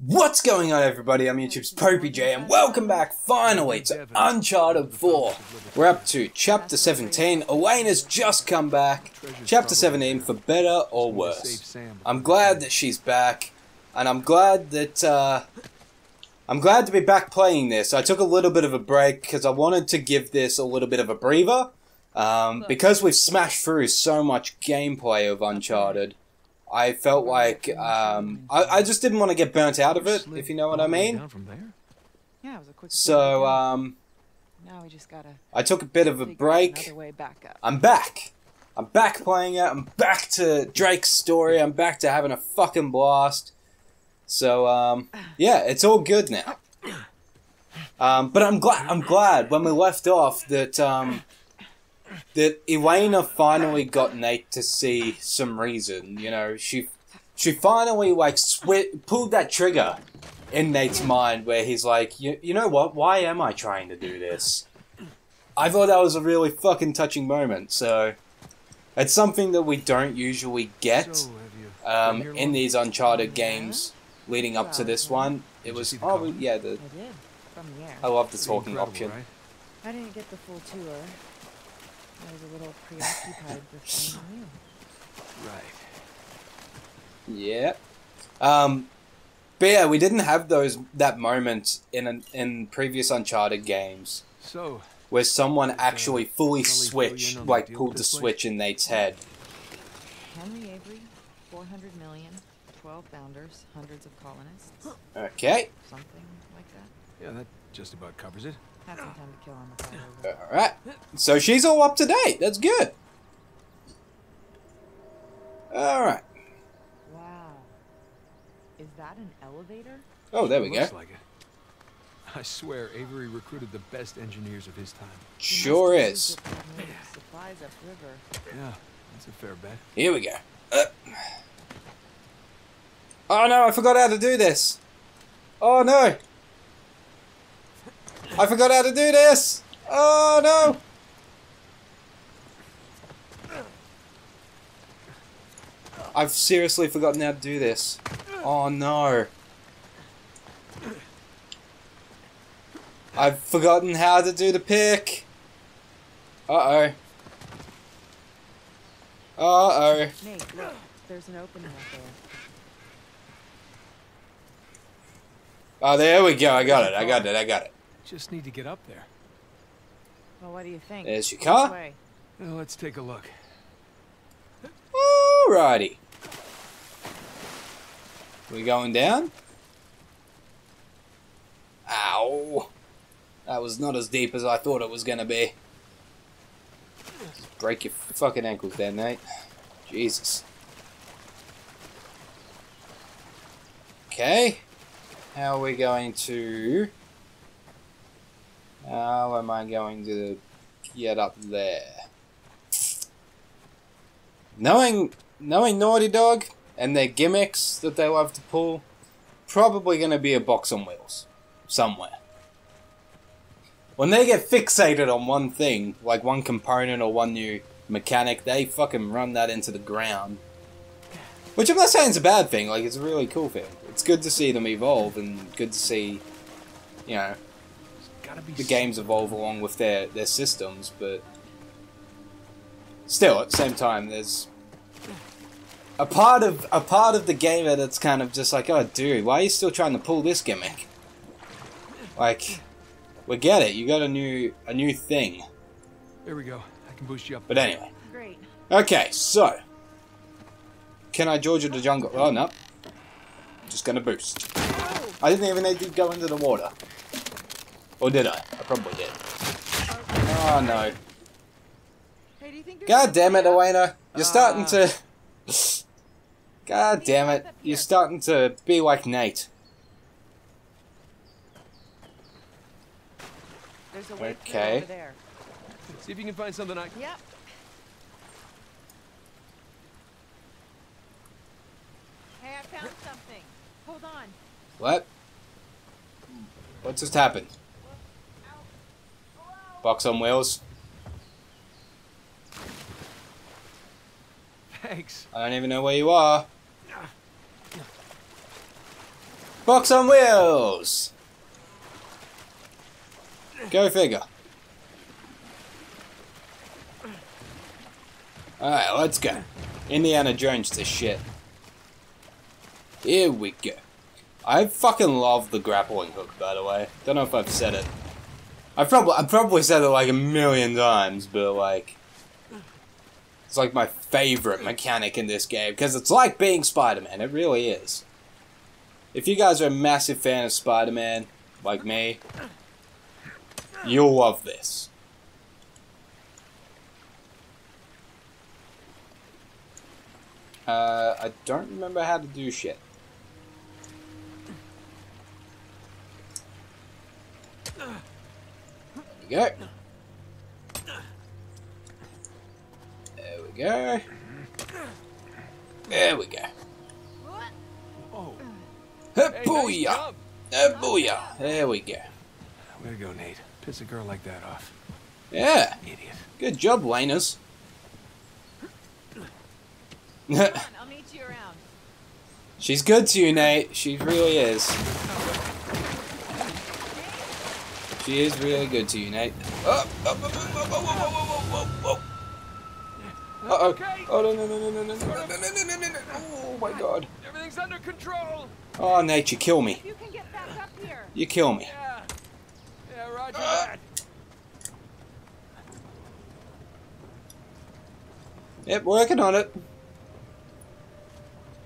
What's going on everybody, I'm YouTube's Popey J and welcome back finally to Uncharted 4. We're up to Chapter 17, Elena has just come back, Chapter 17 for better or worse. I'm glad that she's back, and I'm glad that, uh, I'm glad to be back playing this. I took a little bit of a break because I wanted to give this a little bit of a breather, um, because we've smashed through so much gameplay of Uncharted. I felt like um, I, I just didn't want to get burnt out of it, if you know what I mean. Yeah, it was a quick So um, now we just gotta I took a bit of a break. way back up. I'm back. I'm back playing it. I'm back to Drake's story. I'm back to having a fucking blast. So um, yeah, it's all good now. Um, but I'm glad. I'm glad when we left off that um, that Elena finally got Nate to see some reason. You know, she she finally like swi- pulled that trigger in Nate's mind where he's like, you, you know what? Why am I trying to do this? I thought that was a really fucking touching moment. So it's something that we don't usually get um, in these Uncharted games leading up to this one. It was oh yeah, the I did from the air. I love the talking option. I didn't get the full tour. I was a little preoccupied with finding you. Right. Yeah. Um, but yeah, we didn't have those that moment in an, in previous Uncharted games So, where someone actually fully Sully switched, in on the like pulled the switch in Nate's head. Henry Avery, 400 million, 12 founders, hundreds of colonists, Okay. something like that. yeah, that just about covers it. Had some time to kill on the flight over. All right. So she's all up to date. That's good. All right. Wow. Is that an elevator? Oh, there we go. Looks like it. I swear, Avery recruited the best engineers of his time. Sure must is. used it to Supplies upriver. Yeah, that's a fair bet. Here we go. Uh. Oh no, I forgot how to do this. Oh no. I forgot how to do this. Oh no. I've seriously forgotten how to do this. Oh no. I've forgotten how to do the pick. Uh-oh. Uh-oh. Nate, look, there's an opening up there. Oh, there we go. I got it. I got it. I got it. Just need to get up there. Well, what do you think? There's your Which car. way? Well, let's take a look. Alrighty. We going down? Ow. That was not as deep as I thought it was gonna be. Break your fucking ankles there, Nate. Jesus. Okay. How are we going to... How am I going to get up there? Knowing knowing Naughty Dog and their gimmicks that they love to pull, probably going to be a box on wheels somewhere. When they get fixated on one thing, like one component or one new mechanic, they fucking run that into the ground. Which I'm not saying is a bad thing, like it's a really cool thing. It's good to see them evolve and good to see, you know, the games evolve along with their, their systems, but still at the same time there's a part of a part of the game that's kind of just like, oh dude, why are you still trying to pull this gimmick? Like, we get it, you got a new a new thing. There we go. I can boost you up. But anyway. Great. Okay, so can I Georgia the jungle? Oh no. Just gonna boost. I didn't even need to go into the water. Or did I? I probably did. Oh no. Hey, do you think there's God damn it, something? Elena. You're starting Ah. to. God damn it. You're starting to be like Nate. There's a way through Okay. there. See if you can find something I. can... Yep. Hey, I found something. Hold on. What? What just happened? Box on wheels? Thanks. I don't even know where you are. Box on wheels! Go figure. Alright, let's go. Indiana Jones this shit. Here we go. I fucking love the grappling hook, by the way. Don't know if I've said it. I've probably I've probably said it like a million times, but like it's like my favorite mechanic in this game because it's like being Spider-Man. It really is. If you guys are a massive fan of Spider-Man, like me, you'll love this. Uh, I don't remember how to do shit. We go. There we go. There we go. Oh, Huh, hey, nice Booyah! Uh, booyah! There we go. Way to go, Nate. Piss a girl like that off. Yeah, Idiot. good job, Laners. I'll meet you around. She's good to you, Nate. She really is. She is really good to you, Nate. Oh, oh, oh, oh, oh, oh, oh, oh, oh, oh. Uh-oh. Okay. Oh, no, no, no, no, no, no, no, no, no, no, no, no, no. Oh, my God. Everything's under control. Oh, Nate, you kill me. You can get back up here. You kill me. Yeah. Yeah, roger Uh. that. Yep, working on it.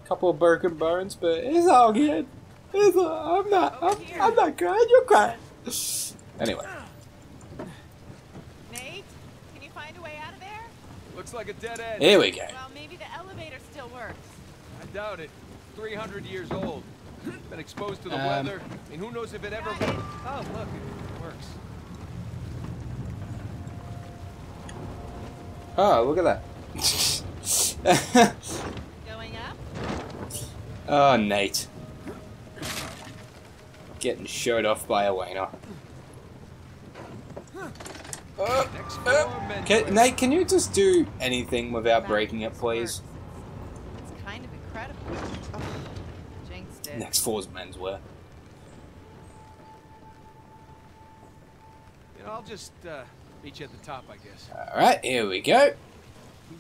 Couple of broken bones, but it's all good. It's all, I'm not. I'm, I'm not crying. You're crying. Anyway, Nate, can you find a way out of there? Looks like a dead end. here we go. Well, maybe the elevator still works. I doubt it. 300 years old. Been exposed to the Um, weather. I mean, who knows if it ever... It. Oh, look. It works. Oh, look at that. Going up? oh, Nate. Getting showed off by a Uh, Next uh, can. Nate, can you just do anything without breaking it, please? It's kind of incredible. Oh. Next floor's menswear. You know, I'll just uh, meet you at the top, I guess. Alright, here we go.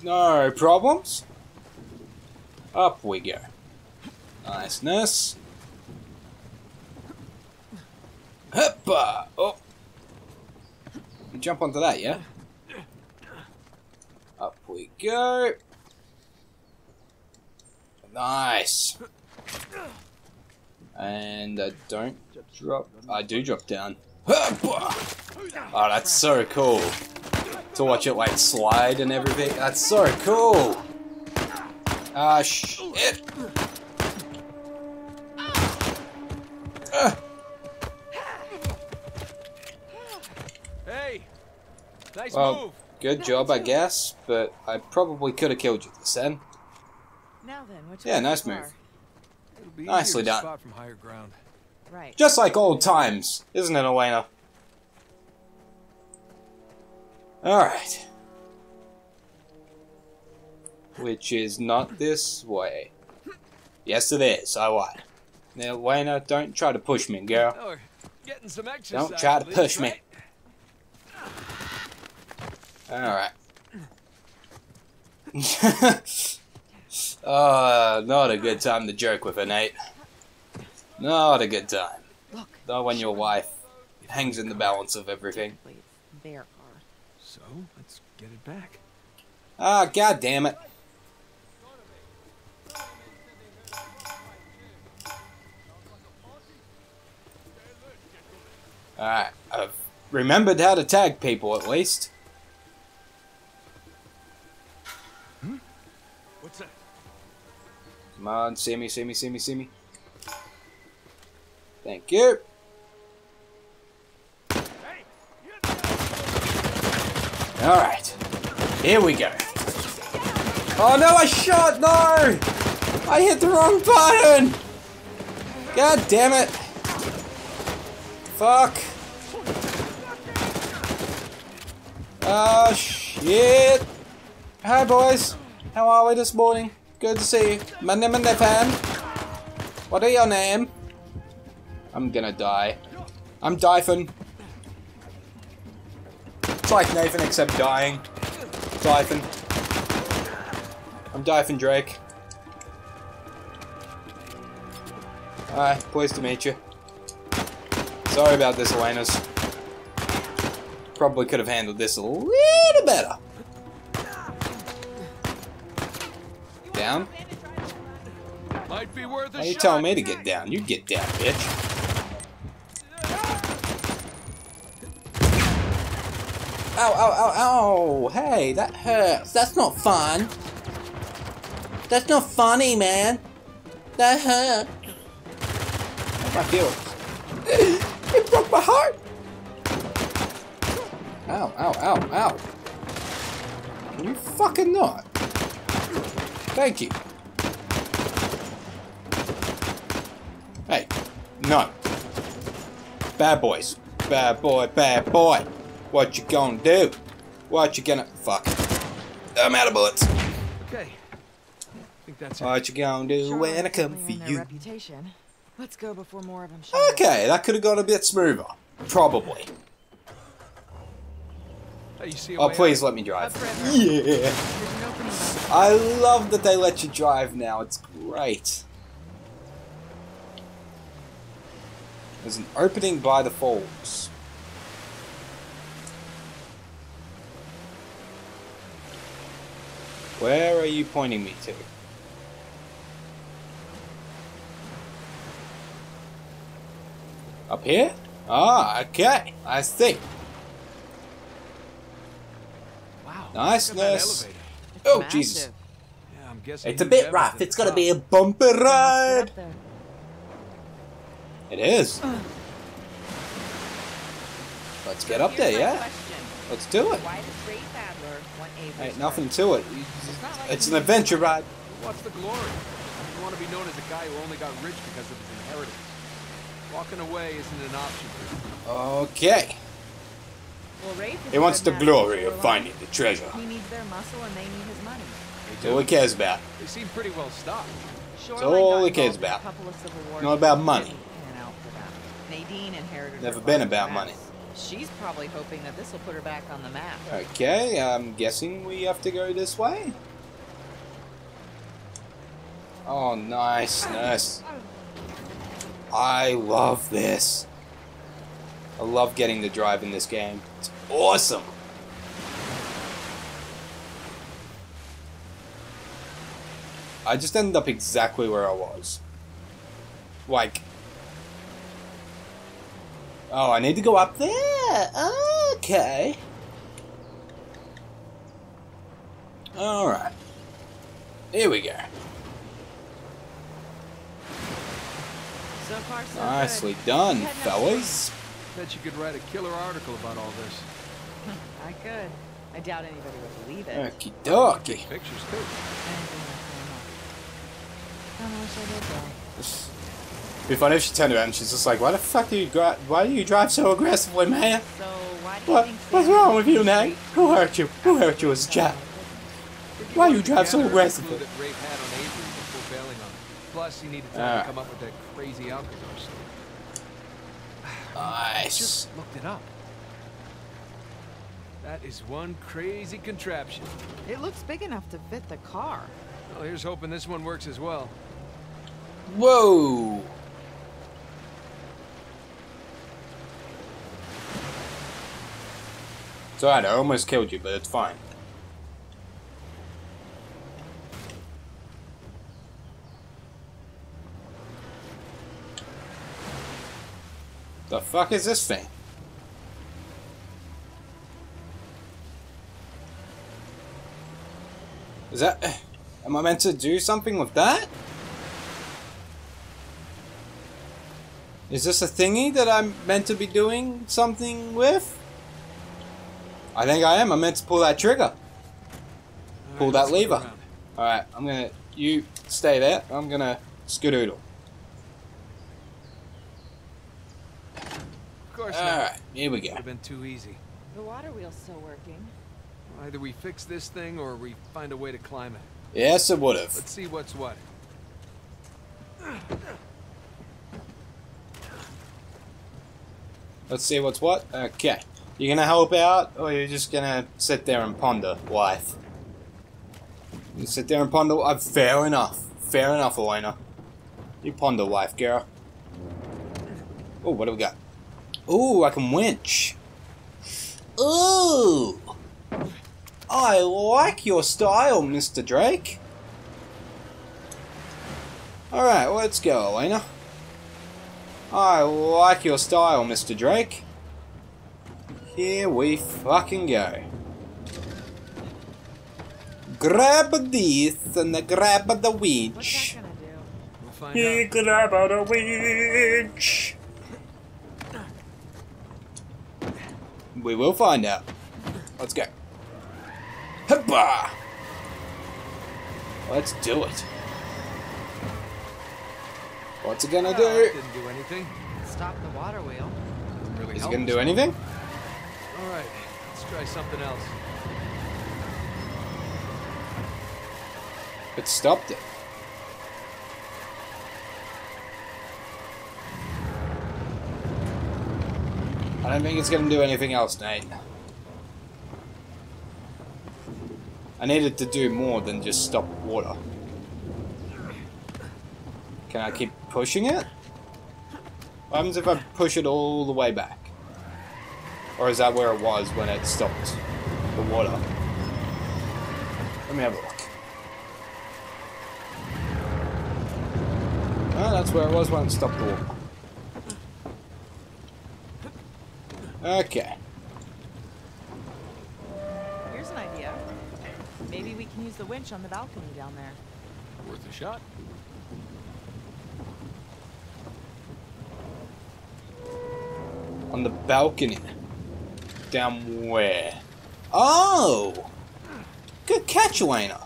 No problems. Up we go. Niceness. Hoppa! Oh. You jump onto that, yeah? Up we go. Nice. And I don't drop. I do drop down. Oh, that's so cool to watch it like slide and everything. That's so cool. Ah, shit. Ah, Nice Well, move! good job, I guess, but I probably could have killed you this then. Now then, what's Yeah, nice move. It'll be Nicely done. from higher ground. Right. Just like old times, isn't it, Elena? Alright. Which is not this way. Yes, it is. I lied. Now, Elena, don't try to push me, girl. Oh, getting some exercise. Don't try to at least, push me. Right? Alright. uh, not a good time to joke with her, Nate. Not a good time. Look. Not when your wife hangs in the balance of everything. Wait, it's their. So, let's get it back. Ah, god damn it. Alright, I've remembered how to tag people at least. Come on, see me, see me, see me, see me. Thank you. Alright, here we go. Oh no, I shot! No! I hit the wrong button! God damn it! Fuck! Oh shit! Hi boys, how are we this morning? Good to see you. My name is Nathan. What are your name? I'm gonna die. I'm diving. It's like Nathan except dying. Diving. I'm diving Drake. Hi, pleased to meet you. Sorry about this, Elena's. Probably could have handled this a little better. Down? Might be worth Why are you shot. telling me to get down? You get down, bitch. Ow, ow, ow, ow! Hey, that hurts. That's not fun. That's not funny, man. That hurt. My feelings. it broke my heart. Ow, ow, ow, ow. Can you fucking not? Thank you. Hey, no. Bad boys. Bad boy, bad boy. What you gonna do? What you gonna... Fuck. I'm out of bullets. Okay. I think that's it. What you gonna do Sure when I like come something for on their you? Reputation. Let's go before more of them show up. Okay, that could have gone a bit smoother. Probably. Hey, you see a Oh, way please out? let me drive. Up river. Yeah. There's an opening button. I love that they let you drive now. It's great. There's an opening by the falls. Where are you pointing me to? Up here? Ah, okay. I see. Wow. Nice, look at that nice. elevator. It's Oh, massive. Jesus. Yeah, I'm guessing It's a bit rough. It's gonna be a top. bumpy ride. up there. It is. Let's get up there, yeah? question. Let's do it. Why does Rafe want Ain't nothing to it. It's like It's an adventure ride. What's the glory? You want to be known as a guy who only got rich because of his inheritance. Walking away isn't an option for him. Okay. Well, He wants the glory of finding the treasure. He needs their muscle and they need his money. They That's all he cares about. They seem pretty well stocked. Shoreline all got he cares involved in a about. couple of Civil War Not about money. Didn't pan out for them. Nadine inherited Never been about mess. money. She's probably hoping that this will put her back on the map. Okay, I'm guessing we have to go this way. Oh, nice, nice. I love this. I love getting to drive in this game. It's awesome. I just ended up exactly where I was. Like, Oh, I need to go up there. Okay. Alright. Here we go. So far, so Nicely good. done, You had fellas. Bet you could write a killer article about all this. Choice. I. I doubt anybody would believe it. Okie dokie. Pictures too. Anything like that. I wish I did though. It'd be funny if she turned around and she's just like, why the fuck do you drive, why do you drive so aggressively, man? So What, what's wrong with you, was Nate? straight Who hurt you? Who hurt you as a child? Why you drive so aggressively? clue that Rafe had on Avery before bailing on him. Plus, he needed time Alright. to ah. come up with that crazy Alcazar story. Nice. I just looked it up. That is one crazy contraption. It looks big enough to fit the car. Well, here's hoping this one works as well. Whoa. It's alright, I almost killed you, but it's fine. The fuck is this thing? Is that... Am I meant to do something with that? Is this a thingy that I'm meant to be doing something with? I think I am. I'm meant to pull that trigger. All Pull right, that lever. Alright, I'm gonna... You stay there. I'm gonna skedoodle. Of course not. Alright, here we Would go. have been too easy. The water wheel's still working. Either we fix this thing or we find a way to climb it. Yes, it would have. Let's see what's what. Let's see what's what. Okay. You gonna help out, or you're just gonna sit there and ponder, wife? You sit there and ponder. Uh, fair enough. Fair enough, Elena. You ponder, wife, girl. Oh, what do we got? Ooh, I can winch. Ooh. I like your style, Mr. Drake. Alright, let's go, Elena. I like your style, Mr. Drake. Here we fucking go. Grab this and grab the What's winch. that gonna do? We'll find He out. grab the winch. We will find out. Let's go. Let's do it. What's it gonna Well, do? Didn't do anything. Stop the water wheel. Really Is it gonna do anything? All right, let's try something else. It stopped it. I don't think it's gonna do anything else, Nate. I needed to do more than just stop water. Can I keep pushing it? What happens if I push it all the way back? Or is that where it was when it stopped the water? Let me have a look. Oh, that's where it was when it stopped the water. Okay. Can use the winch on the balcony down there. Worth a shot. On the balcony. Down where? Oh! Good catch, Elena.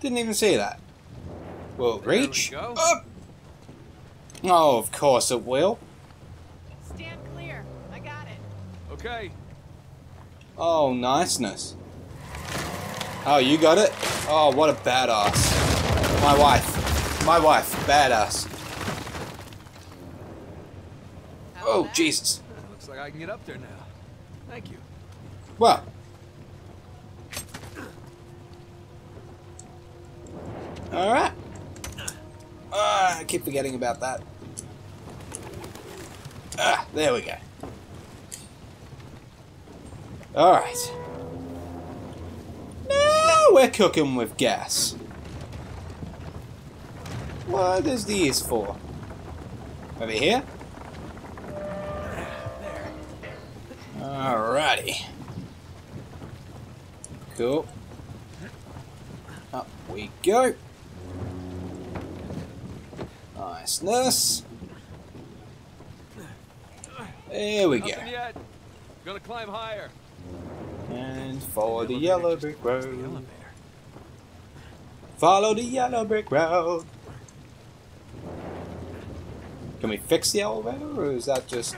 Didn't even see that. Will it There we reach? go. Up! Oh, of course it will. Stand clear. I got it. Okay. Oh, niceness. Oh, you got it? Oh, what a badass. My wife. My wife. Badass. Oh. Jesus. Looks like I can get up there now. Thank you. Well. Alright. Ah, I keep forgetting about that. Ah, there we go. Alright. We're cooking with gas. What is these for? Over here? Alrighty. Cool. Up we go. Niceness. There we go. Yet. Gonna climb higher. And follow the yellow brick The road. Follow the yellow brick road. Can we fix the elevator, or is that just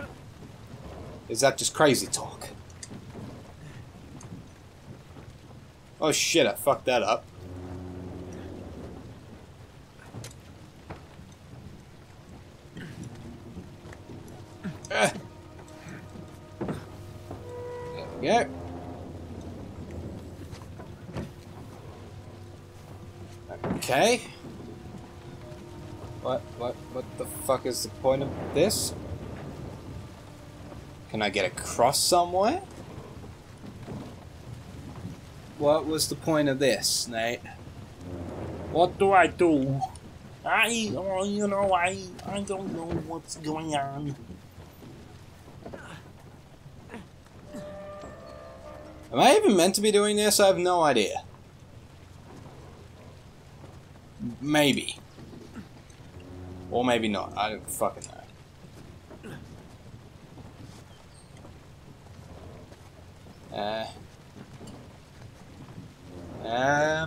is that just crazy talk? Oh shit! I fucked that up. Is the point of this? Can I get across somewhere? What was the point of this, Nate? What do I do? I, oh, you know, I, I don't know what's going on. Am I even meant to be doing this? I have no idea. Maybe. Or maybe not. I don't fucking know. Uh. Uh.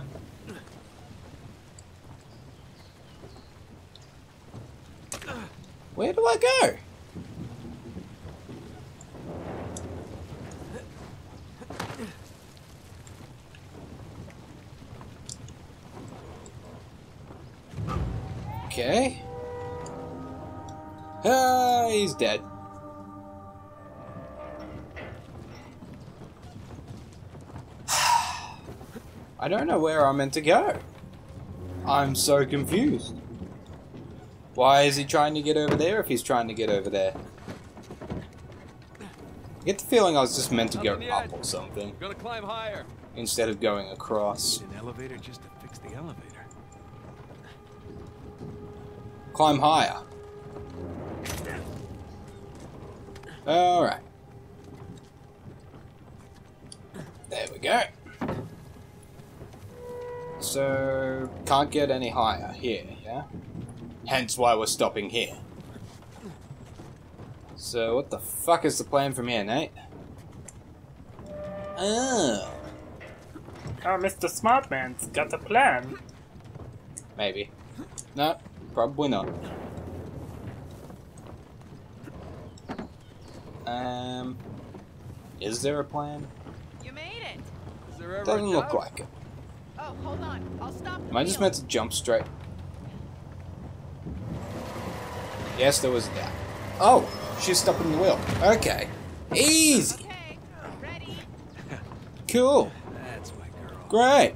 Where do I go? dead. I don't know where I'm meant to go. I'm so confused. Why is he trying to get over there if he's trying to get over there? I get the feeling I was just meant to go up, or something. Gonna climb higher. Instead of going across. An elevator just to fix the elevator. Climb higher. Alright. There we go. So, can't get any higher here, yeah? Hence why we're stopping here. So, what the fuck is the plan from here, Nate? Oh, Oh, Mr. Smartman's got a plan. maybe. No, probably not. Um, is there a plan? You made it. Is there ever Doesn't a look like it. Oh, hold on. I'll stop. the Am I just meant to jump straight? Yes, there was that. Oh, she's stopping the wheel. Okay. Easy. Okay. Ready. Cool. That's my girl. Great.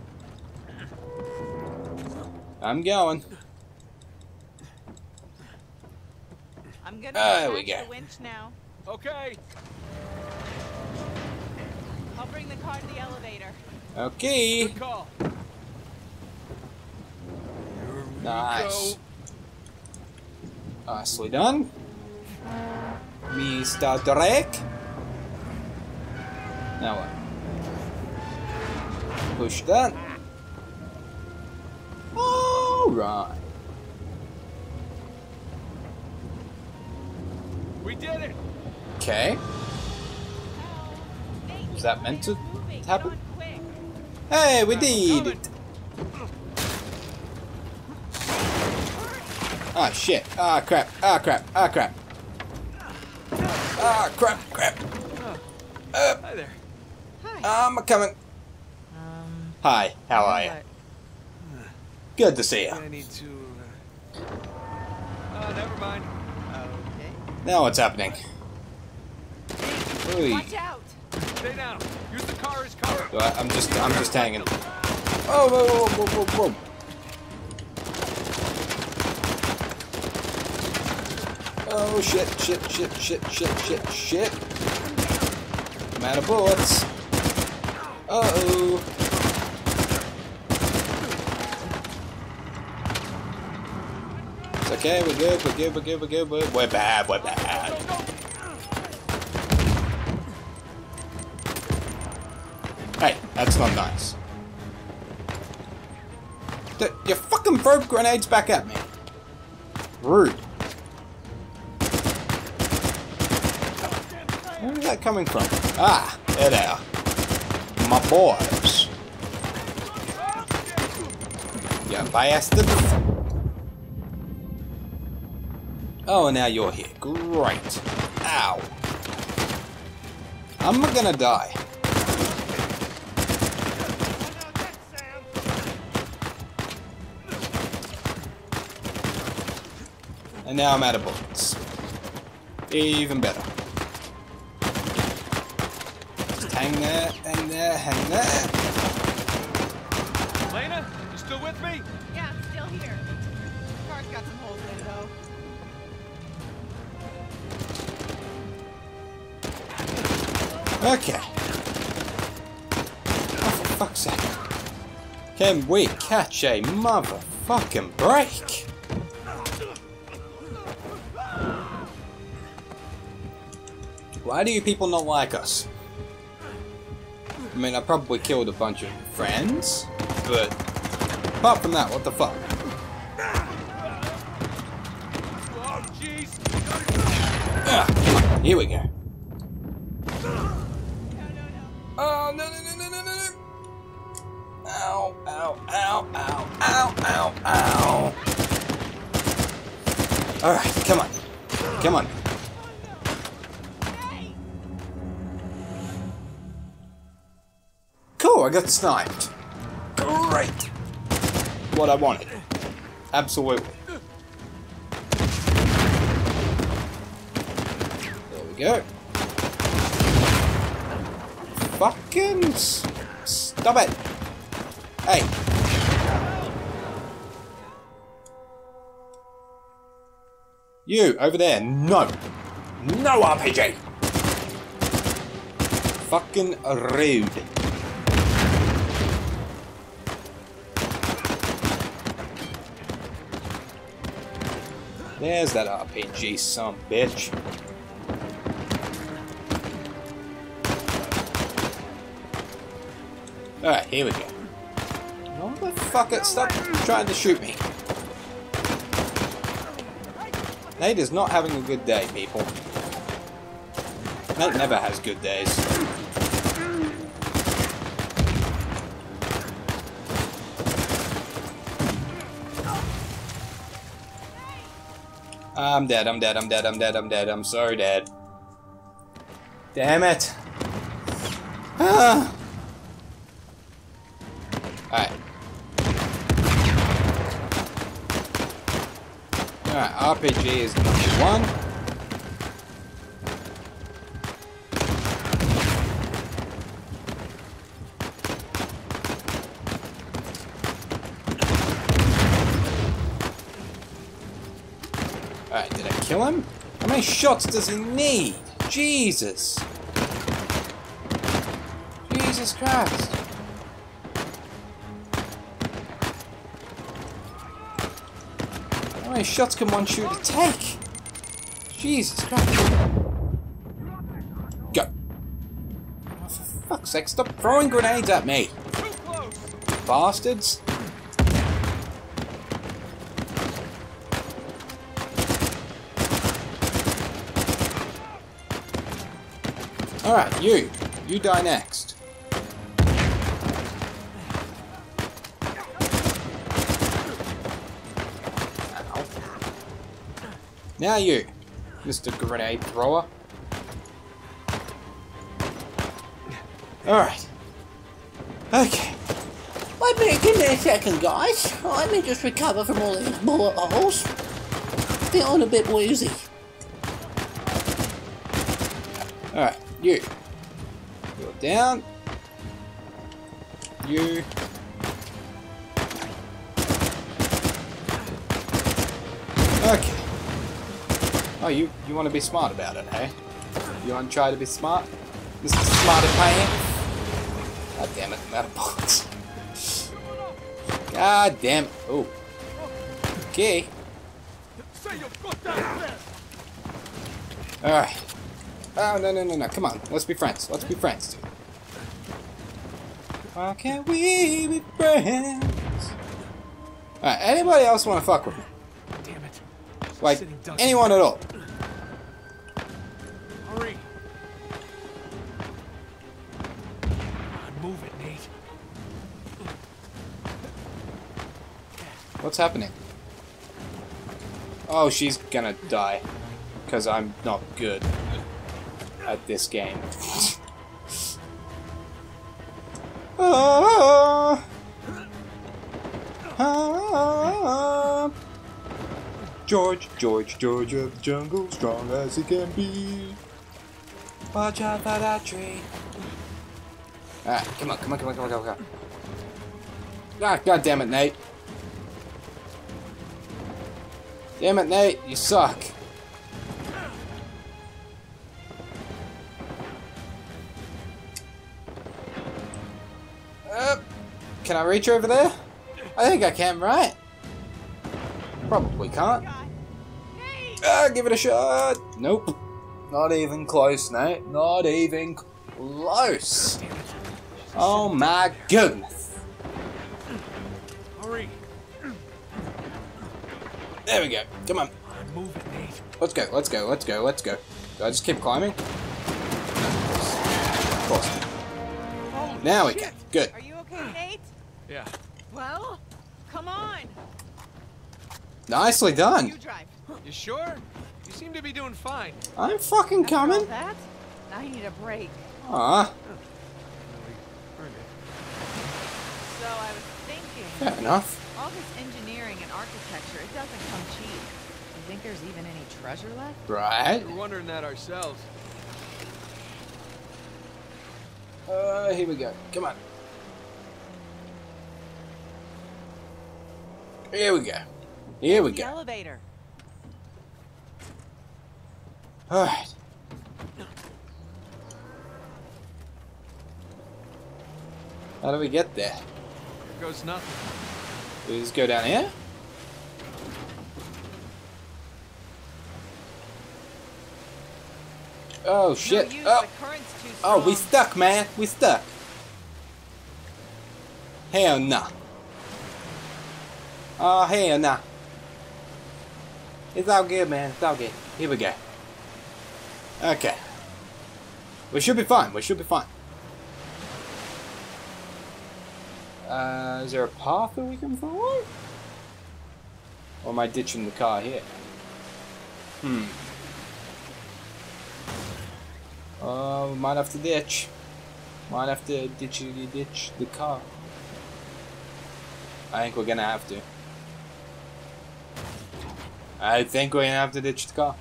I'm going. I'm gonna There we attach go. the winch now. Okay. I'll bring the car to the elevator. Okay. Good call. Here Nice. go. Nicely done. Mr. Drake. Now what? Push that. Alright. We did it. Okay. Nate, Is that meant to it's moving. Get happen? Hey, we did it. Ah, shit. Ah, crap. Ah, crap. Ah, crap. Ah, crap, crap. Uh, Hi there. Hi. I'm coming. Um, Hi, how are you? Good to see you. I need to. Uh... Oh, never mind. Okay. Now what's happening? Ooh. Watch out. Stay down. Use the car as cover. So I, I'm just, I'm just hanging. Oh, whoa, whoa, whoa, whoa, whoa. Oh shit, shit, shit, shit, shit, shit, shit. I'm out of bullets. Uh oh. It's okay, we're good, we're good, we're good, we're good, we're, we're bad, we're bad. That's not nice. You fucking throw grenades back at me. Rude. Where is that coming from? Ah, there they are. My boys. You bastards. Oh, now you're here. Great. Ow. I'm gonna die. And now I'm out of bullets. Even better. Just hang there, hang there, hang there. Lena, you still with me? Yeah, I'm still here. Car's got some holes in it though. Okay. Oh, for fuck's sake. Can we catch a motherfucking break? Why do you people not like us? I mean, I probably killed a bunch of friends, but apart from that, what the fuck? Ah, here we go. Got sniped. Great. What I wanted. Absolutely. There we go. Fucking stop it. Hey. You, over there. No. No RPG. Fucking rude. There's that RPG, some bitch. Alright, here we go. Motherfucker, stop trying to shoot me. Nate is not having a good day, people. Nate never has good days. I'm dead, I'm dead, I'm dead, I'm dead, I'm dead. I'm sorry, Dad. Damn it. Ah. Alright. Alright, RPG is number one. Shots does he need? Jesus! Jesus Christ! How many shots can one shooter take? Jesus Christ! Go! Oh, for fuck's sake, stop throwing grenades at me! Bastards! Alright, you. You die next. Ow. Now you, Mr. Grenade Thrower. Alright. Okay. Wait a minute, give me a second, guys. Let me just recover from all these bullet holes. Feeling a bit woozy. You. You're down. You. Okay. Oh, you, you want to be smart about it, hey? You want to try to be smart? Mr. Smarty Pants? God damn it, I'm out of bullets. God damn it. Oh. Okay. Alright. Oh, no, no, no, no. Come on. Let's be friends. Let's be friends, dude. Why can't we be friends? Alright, anybody else want to fuck with me? Damn it. Like, anyone at all? Hurry. Move it, Nate. What's happening? Oh, she's gonna die. Because I'm not good at this game. Ah. Ah. George, George, George of the jungle, strong as he can be. Watch out for that tree. Alright, come on, come on, come on, come on, come on, come on. Ah, God damn it, Nate. Damn it, Nate, you suck. Can I reach over there? I think I can, right? Probably can't. Ah, give it a shot. Nope. Not even close, Nate. Not even close. Oh my goodness. Hurry. There we go. Come on. Let's go, let's go, let's go, let's go. Do I just keep climbing? Of course. Of course. Now we can. Good. Are you okay, Nate? Yeah. Well, come on. Nicely done. You drive. You sure? You seem to be doing fine. I'm fucking After coming. that, I need a break. Aw, Really. So I was thinking, fair enough. all this engineering and architecture, it doesn't come cheap. You think there's even any treasure left? Right. We were wondering that ourselves. Uh, here we go. Come on. Here we go. Here we go. elevator. Alright. How do we get there? Here goes nothing. Do we just go down here? Oh shit. No use, Oh, the current's too oh, we stuck, man. We stuck. Hell nah. Oh, hell nah. It's all good, man. It's all good. Here we go. Okay. We should be fine. We should be fine. Uh, is there a path that we can follow? Or am I ditching the car here? Hmm. Oh, we might have to ditch. Might have to ditch ditch the car. I think we're gonna have to. I think we're gonna have to ditch the car.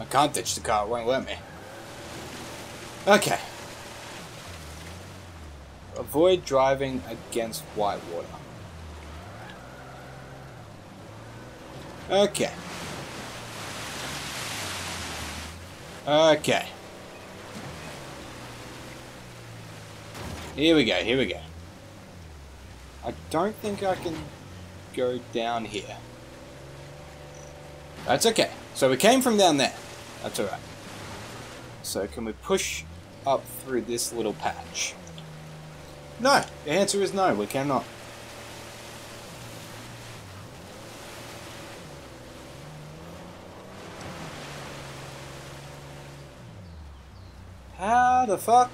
I can't ditch the car, it won't let me. Okay. Avoid driving against Whitewater. Okay. Okay. Here we go, here we go. I don't think I can go down here. That's okay. So we came from down there. That's alright. So can we push up through this little patch? No! The answer is no, we cannot. How the fuck?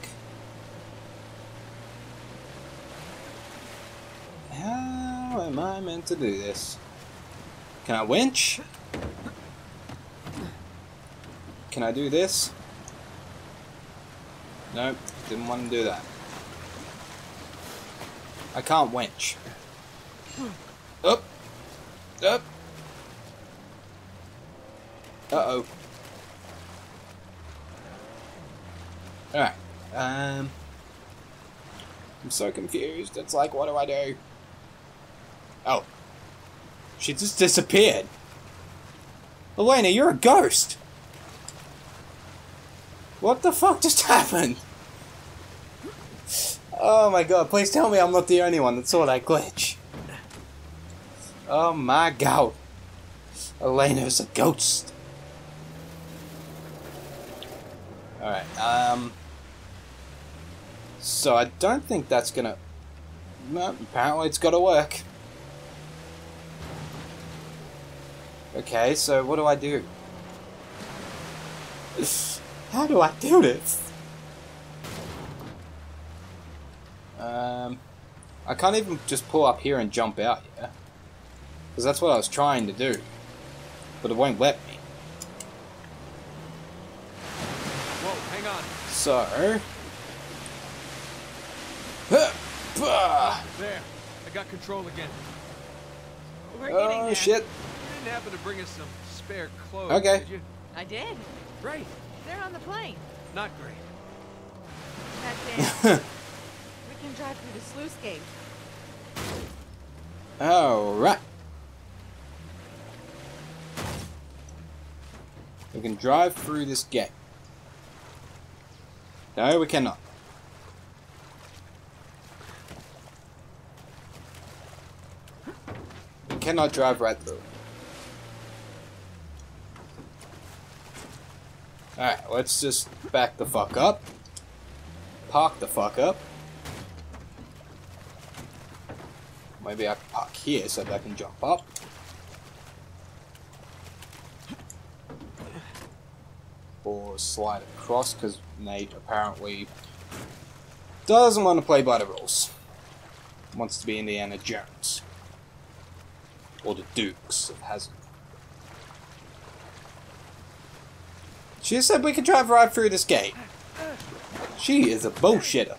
How am I meant to do this? Can I winch? Can I do this? Nope, didn't want to do that. I can't winch. Up! Up! Uh-oh. Alright. Um... I'm so confused. It's like, what do I do? Oh. She just disappeared. Elena, you're a ghost! What the fuck just happened? Oh my god, please tell me I'm not the only one that saw that glitch. Oh my god. Elena's a ghost. Alright, um... So I don't think that's gonna... No, apparently it's gotta work. Okay, so what do I do? How do I do this? Um, I can't even just pull up here and jump out, yeah? Because that's what I was trying to do. But it won't let me. Whoa, hang on. So... There. I got control again. Oh shit. You didn't happen to bring us some spare clothes, Okay. did you? I did. Great. They're on the plane. Not great. That's it. we can drive through the sluice gate. Alright. We can drive through this gate. No, we cannot. We cannot drive right through. Alright, let's just back the fuck up. Park the fuck up. Maybe I can park here so that I can jump up. Or slide across because Nate apparently doesn't want to play by the rules. Wants to be Indiana Jones. Or the Dukes of Hazzard. She said we could drive right through this gate. She is a bullshitter.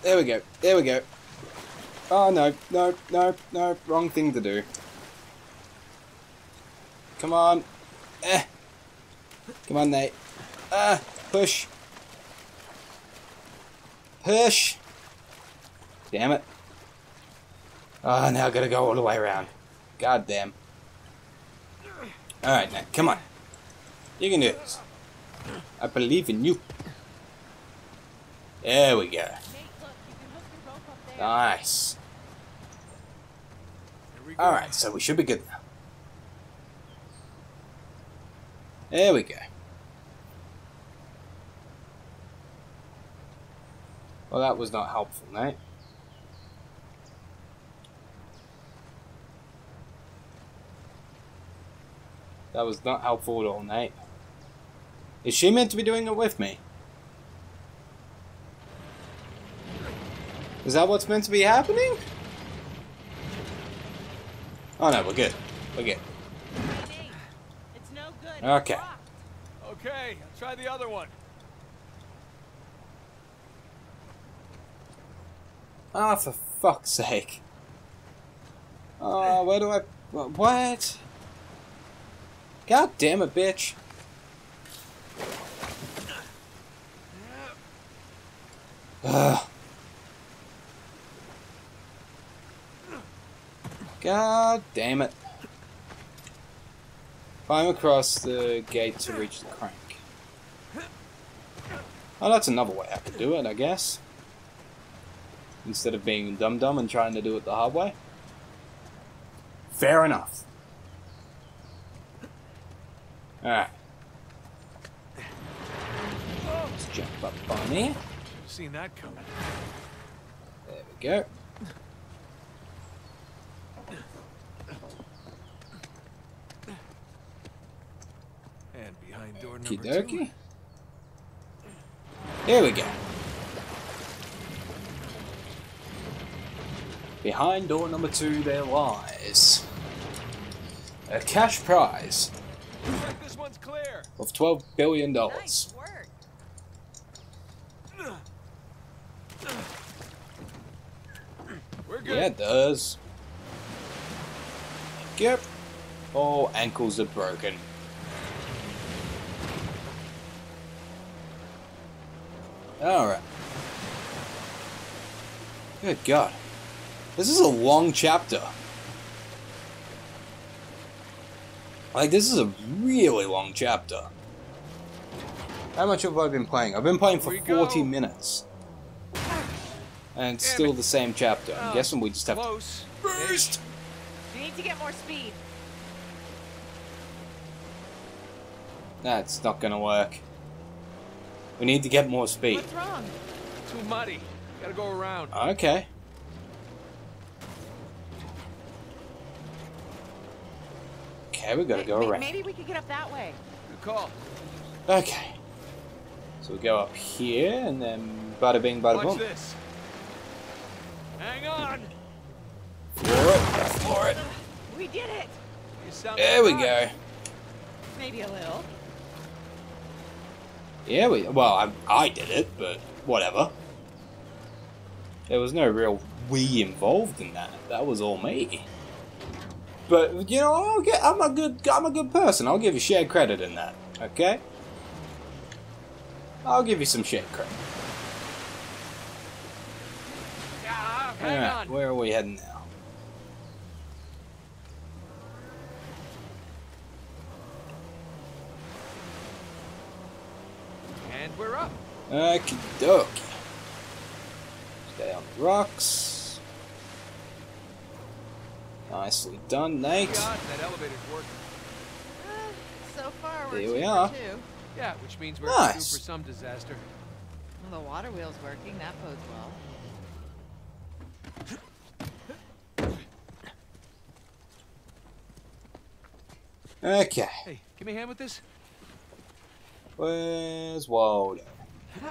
There we go. There we go. Oh no, no, no, no, wrong thing to do. Come on. Eh. Come on, Nate. Ah, push. Push. Damn it. Oh, now I gotta go all the way around. God damn. Alright, now, come on. You can do this. I believe in you. There we go. Nice. Alright, so we should be good now. There we go. Well, that was not helpful, Nate. That was not helpful at all, Nate. Is she meant to be doing it with me? Is that what's meant to be happening? Oh no, we're good. We're good. It's no good. Okay. Okay, I'll try the other one. Ah, for fuck's sake. Oh, where do I... What? God damn it, bitch. Ugh. God damn it. Climb across the gate to reach the crank. Oh, that's another way I could do it, I guess. Instead of being dumb dumb and trying to do it the hard way. Fair enough. Alright. Let's jump up on here. Seen that coming. There we go. And behind door number two. dokie. Here we go. Behind door number two there lies a cash prize like this one's clear. of $12 billion. Nice work. We're good. Yeah, it does. Yep. All ankles are broken. Alright. Good God. This is a long chapter. Like, this is a really long chapter. How much have I been playing? I've been playing for Here we go. 40 minutes. And it's Damn still it. the same chapter. I'm Oh, guessing we just have to Close. Burst! You need to get more speed. That's not gonna work. We need to get more speed. What's wrong? Too muddy. Gotta go around. Okay. Okay, we gotta go around. Maybe we could get up that way. Good call. Okay. So we go up here and then bada bing bada Watch boom. this. Hang on. Floor it, floor it. We did it. There we go. Maybe a little. Yeah, we. Well, I, I did it, but whatever. There was no real we involved in that. That was all me. But you know, I'll get, I'm a good. I'm a good person. I'll give you shared credit in that. Okay. I'll give you some shared credit. Ah, hang Alright, on. where are we heading now? And we're up. Okie dokie. Stay on the rocks. Nicely done, Nate. God, that elevator's working. Uh, so far, we're Here we are. two. Yeah, which means we're Nice. due for some disaster. Well, the water wheel's working. That bodes well. Okay. Hey, give me a hand with this. Where's Waldo?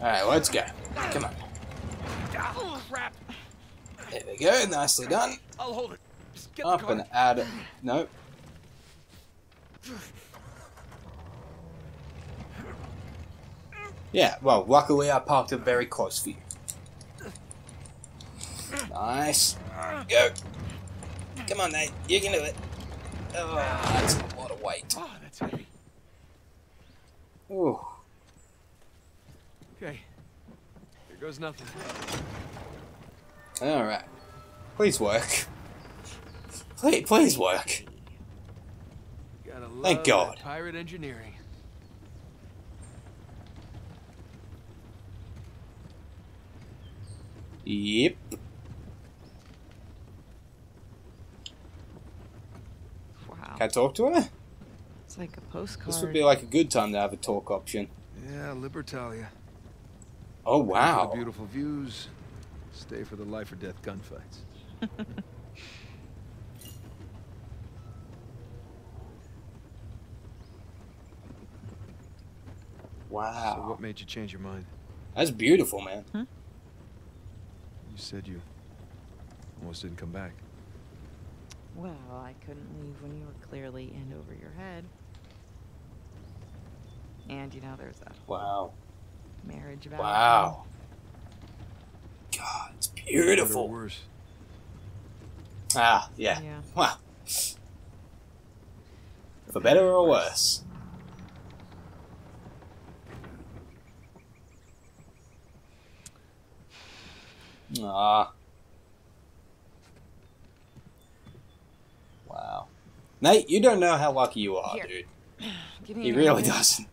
Alright, let's go. Come on. Ah, crap. There we go. Nicely done. I'll hold it. Just get Up and add it. Nope. Yeah, well, luckily I parked it very close for you. Nice. Go. Come on, Nate. You can do it. Oh, that's a lot of weight. Oh, that's heavy. Ooh. Okay. Here goes nothing. Alright. Please work. Please, please work. Gotta love Thank God. Pirate engineering. Yep. Wow. Can I talk to her? It's like a postcard. This would be like a good time to have a talk option. Yeah, Libertalia. Oh, For wow. the beautiful views. Stay for the life or death gunfights. wow. So Wow. what made you change your mind? That's beautiful, man. You said you almost didn't come back. Well, I couldn't leave when you were clearly in over your head. And you know, there's that Wow. Marriage vow. Wow. God, it's Better or beautiful. worse. Ah, yeah. Yeah. Wow. For better or worse. Ah. Wow. Nate, you don't know how lucky you are, Here. dude. Give me He really minute. doesn't.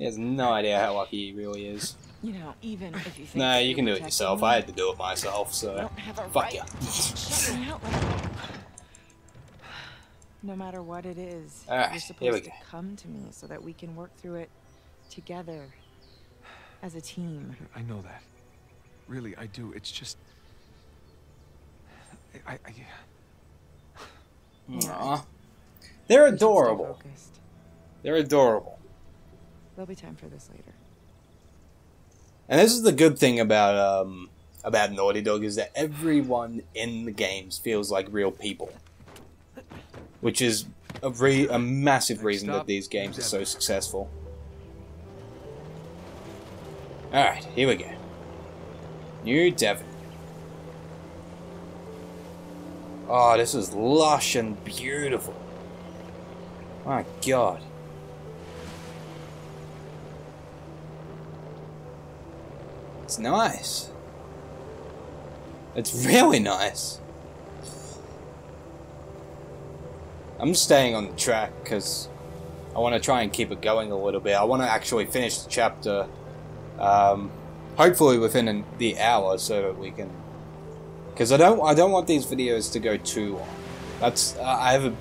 He has no idea how lucky he really is. You know, even if you think Nah, you can do it yourself. me, I had to do it myself, so. don't have a Fuck right ya. to shut me out like. No matter what it is, ah, Alright, you're supposed to come to me so that we can work through it together as a team. I know that. Really, I do. It's just. I. I, I Aw. They're We should stay adorable. They're adorable. There'll be time for this later. And this is the good thing about um about Naughty Dog is that everyone in the games feels like real people, which is a re- a massive Next reason that these games are so successful. All right, here we go. New Devon. Oh, this is lush and beautiful. My God. It's nice. It's really nice. I'm staying on the track because I want to try and keep it going a little bit. I want to actually finish the chapter, um, hopefully within an, the hour, so that we can. Because I don't, I don't want these videos to go too long. That's uh, I have a,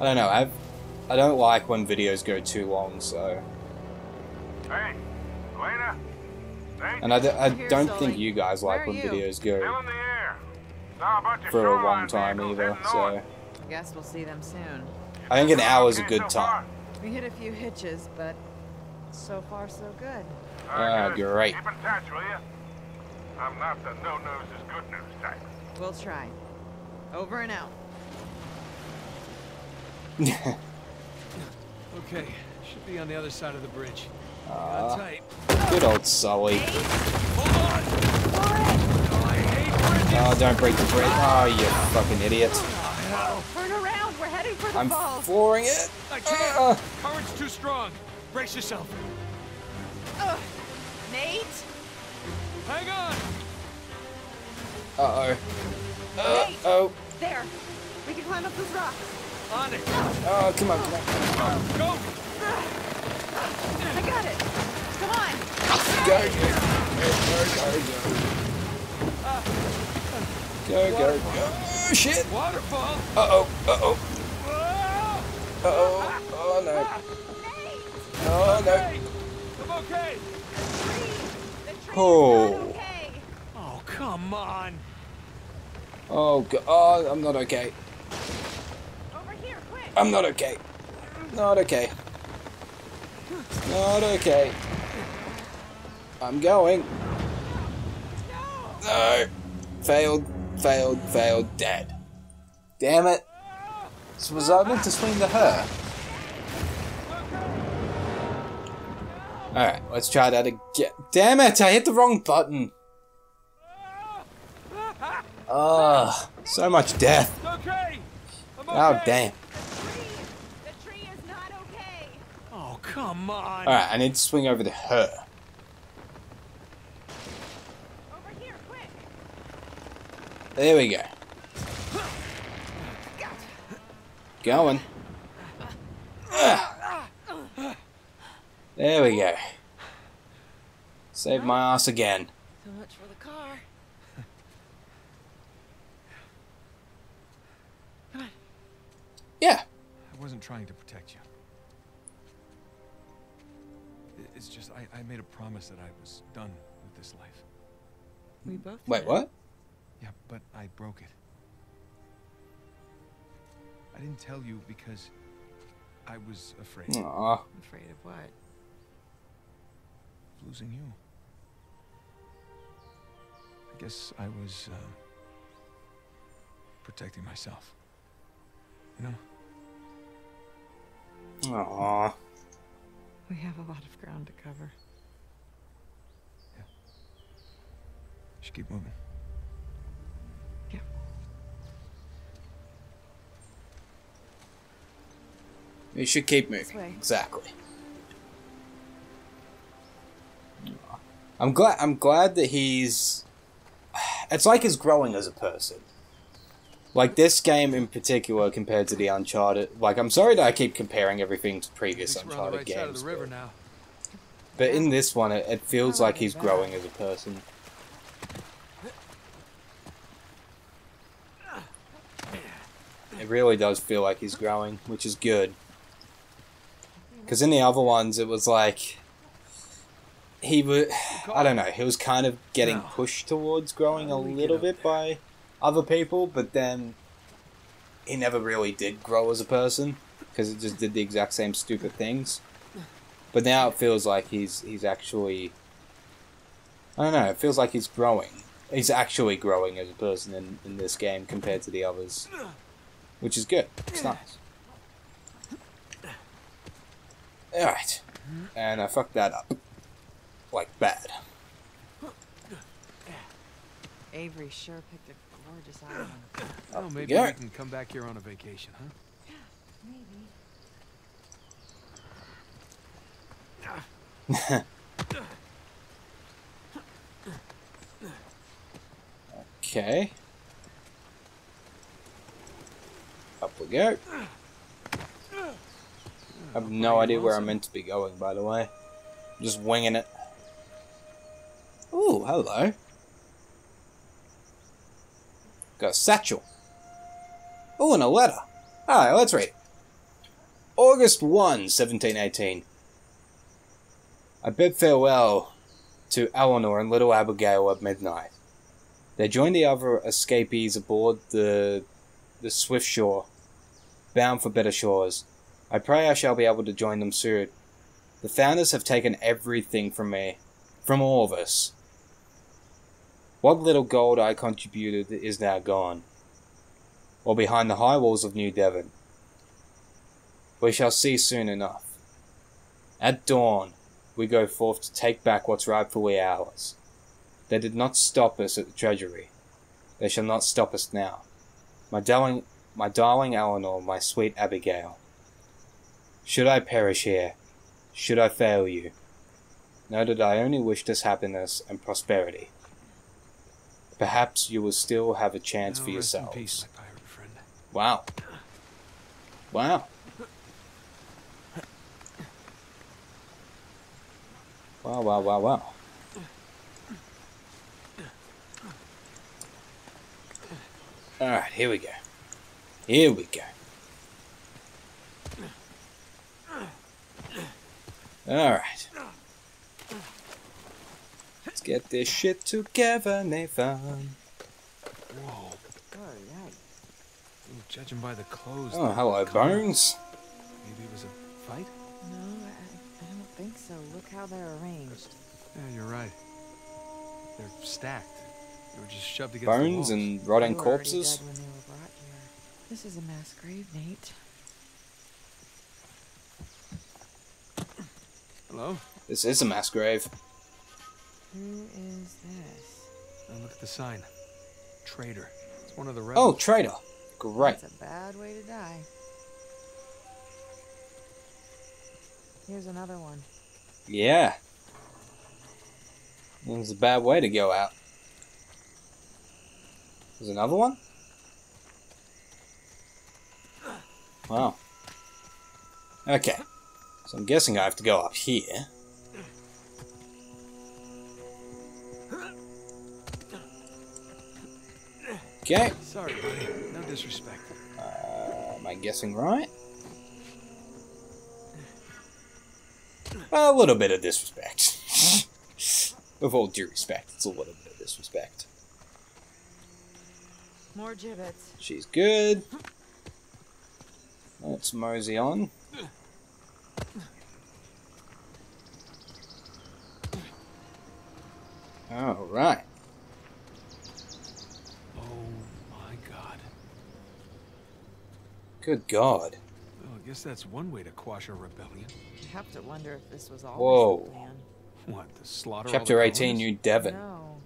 I don't know. I have, I don't like when videos go too long. So, Hey, Elena. Nate, and I, d- I don't think you guys like when videos go in the air. Saw a bunch of for a shoreline long time either. So. I guess we'll see them soon. I think an hour is a good time. We hit a few hitches, but so far so good. Ah, good. great. Keep in touch, will you? I'm not the no nose is good news type. We'll try. Over and out. Okay, should be on the other side of the bridge. Hang Ah. on tight. Good old Sully. Oh, I hate bridges! Don't break the bridge. Oh, you fucking idiot. Turn around. We're heading for the I'm falls. flooring it. I can't! Ah. Current's too strong. Brace yourself. Ugh. Nate. Hang on! Uh-oh. Uh-oh. There. We can climb up those rocks. On it! Oh, come on, come on. Go! I got it. Come on. Go, go, go, go, go. Go, go, go. Oh, shit. Waterfall! Uh-oh, uh-oh, uh-oh. Oh, no. Oh, no. I'm okay! The tree's Oh. not okay. Oh, come on! Oh, God. Oh, I'm not okay. Over here, quick. I'm not okay. Not okay. Not okay. I'm going. No. Failed, failed, failed, dead. Damn it. So was I meant to swing to her? Alright, let's try that again. Damn it, I hit the wrong button. Ugh, so much death. Okay! Oh, damn. Come on. Alright, I need to swing over to her. Over here, quick! There we go. Going. There we go. Save my ass again. So much for the car. Yeah. I wasn't trying to protect you. It's just, I, I made a promise that I was done with this life. We both Wait, what? Yeah, but I broke it. I didn't tell you because I was afraid Aw. Afraid of what? of losing you. I guess I was uh, protecting myself. You know? Aw. We have a lot of ground to cover. Yeah. Should keep moving. Yeah. We should keep This moving. way. Exactly. I'm glad. I'm glad that he's. It's like he's growing as a person. Like this game in particular, compared to the Uncharted. Like I'm sorry that I keep comparing everything to previous least we're on the Uncharted right games, river but, now. but in this one, it, it feels I like like he's that. growing as a person. It really does feel like he's growing, which is good. Because in the other ones, it was like he would. I don't know. He was kind of getting Now, pushed towards growing a how do we get little up bit by other people, but then he never really did grow as a person because he just did the exact same stupid things. But now it feels like he's he's actually. I don't know. It feels like he's growing. He's actually growing as a person in, in this game compared to the others, which is good. It's nice. Alright. And I fucked that up. Like bad. Avery sure picked a Oh, maybe yeah. we can come back here on a vacation, huh? Maybe. Okay. Up we go. I have no idea where I'm meant to be going, by the way. I'm just winging it. Ooh, hello. Got a satchel. Oh, and a ah, letter. Oh, Alright, let's read. August 1, 1718. I bid farewell to Eleanor and little Abigail at midnight. They joined the other escapees aboard the the Swift Shore, bound for better shores. I pray I shall be able to join them soon. The founders have taken everything from me, from all of us. What little gold I contributed is now gone, or behind the high walls of New Devon. We shall see soon enough. At dawn, we go forth to take back what's rightfully ours. They did not stop us at the treasury. They shall not stop us now. My darling, my darling Eleanor, my sweet Abigail. Should I perish here, should I fail you, know that I only wish this happiness and prosperity. Perhaps you will still have a chance for yourselves. peace, my pirate friend. Wow. Wow. Wow, wow, wow, wow. Alright, here we go. Here we go. Alright. Let's get this shit together, Nathan. Whoa. Oh, yeah. Ooh, judging by the clothes. Oh, the hello, color, Bones. Maybe it was a fight? No, I, I don't think so. Look how they're arranged. Yeah, you're right. They're stacked. They were just shoved together. Bones walls. and rotting corpses. dead when they were brought here. This is a mass grave, Nate. Hello? This is a mass grave. Who is this? Now look at the sign. Traitor. It's one of the red Oh, traitor. Great. That's a bad way to die. Here's another one. Yeah. It was a bad way to go out. There's another one? Wow. Okay. So I'm guessing I have to go up here. Okay. Sorry, buddy. No disrespect. Uh, am I guessing right? A little bit of disrespect. With all due respect, it's a little bit of disrespect. More gibbets. She's good. Let's mosey on. Alright. Oh my god. Good God. Well, I guess that's one way to quash a rebellion. I have to wonder if this was always Whoa. the plan. What, to slaughter all Chapter the 18, colonists? New Devon. No.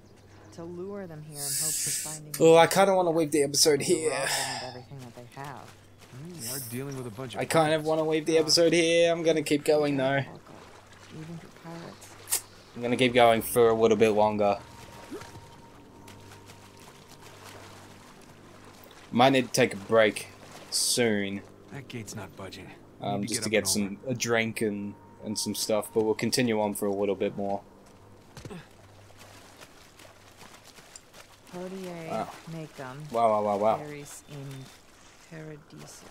To lure them here in hopes of finding Oh, I kind of want to leave the episode here. rob them of everything that they have. Hmm, We are dealing with a bunch of I kind of want to leave the episode here. I'm going to keep going though. Even for pirates. I'm going to keep going for a little bit longer. Might need to take a break soon. That gate's not budging. Um, just get to get and some a drink and and some stuff. But we'll continue on for a little bit more. Hodie Wow. make them. Wow, wow, wow, wow. Paris in Paradiso.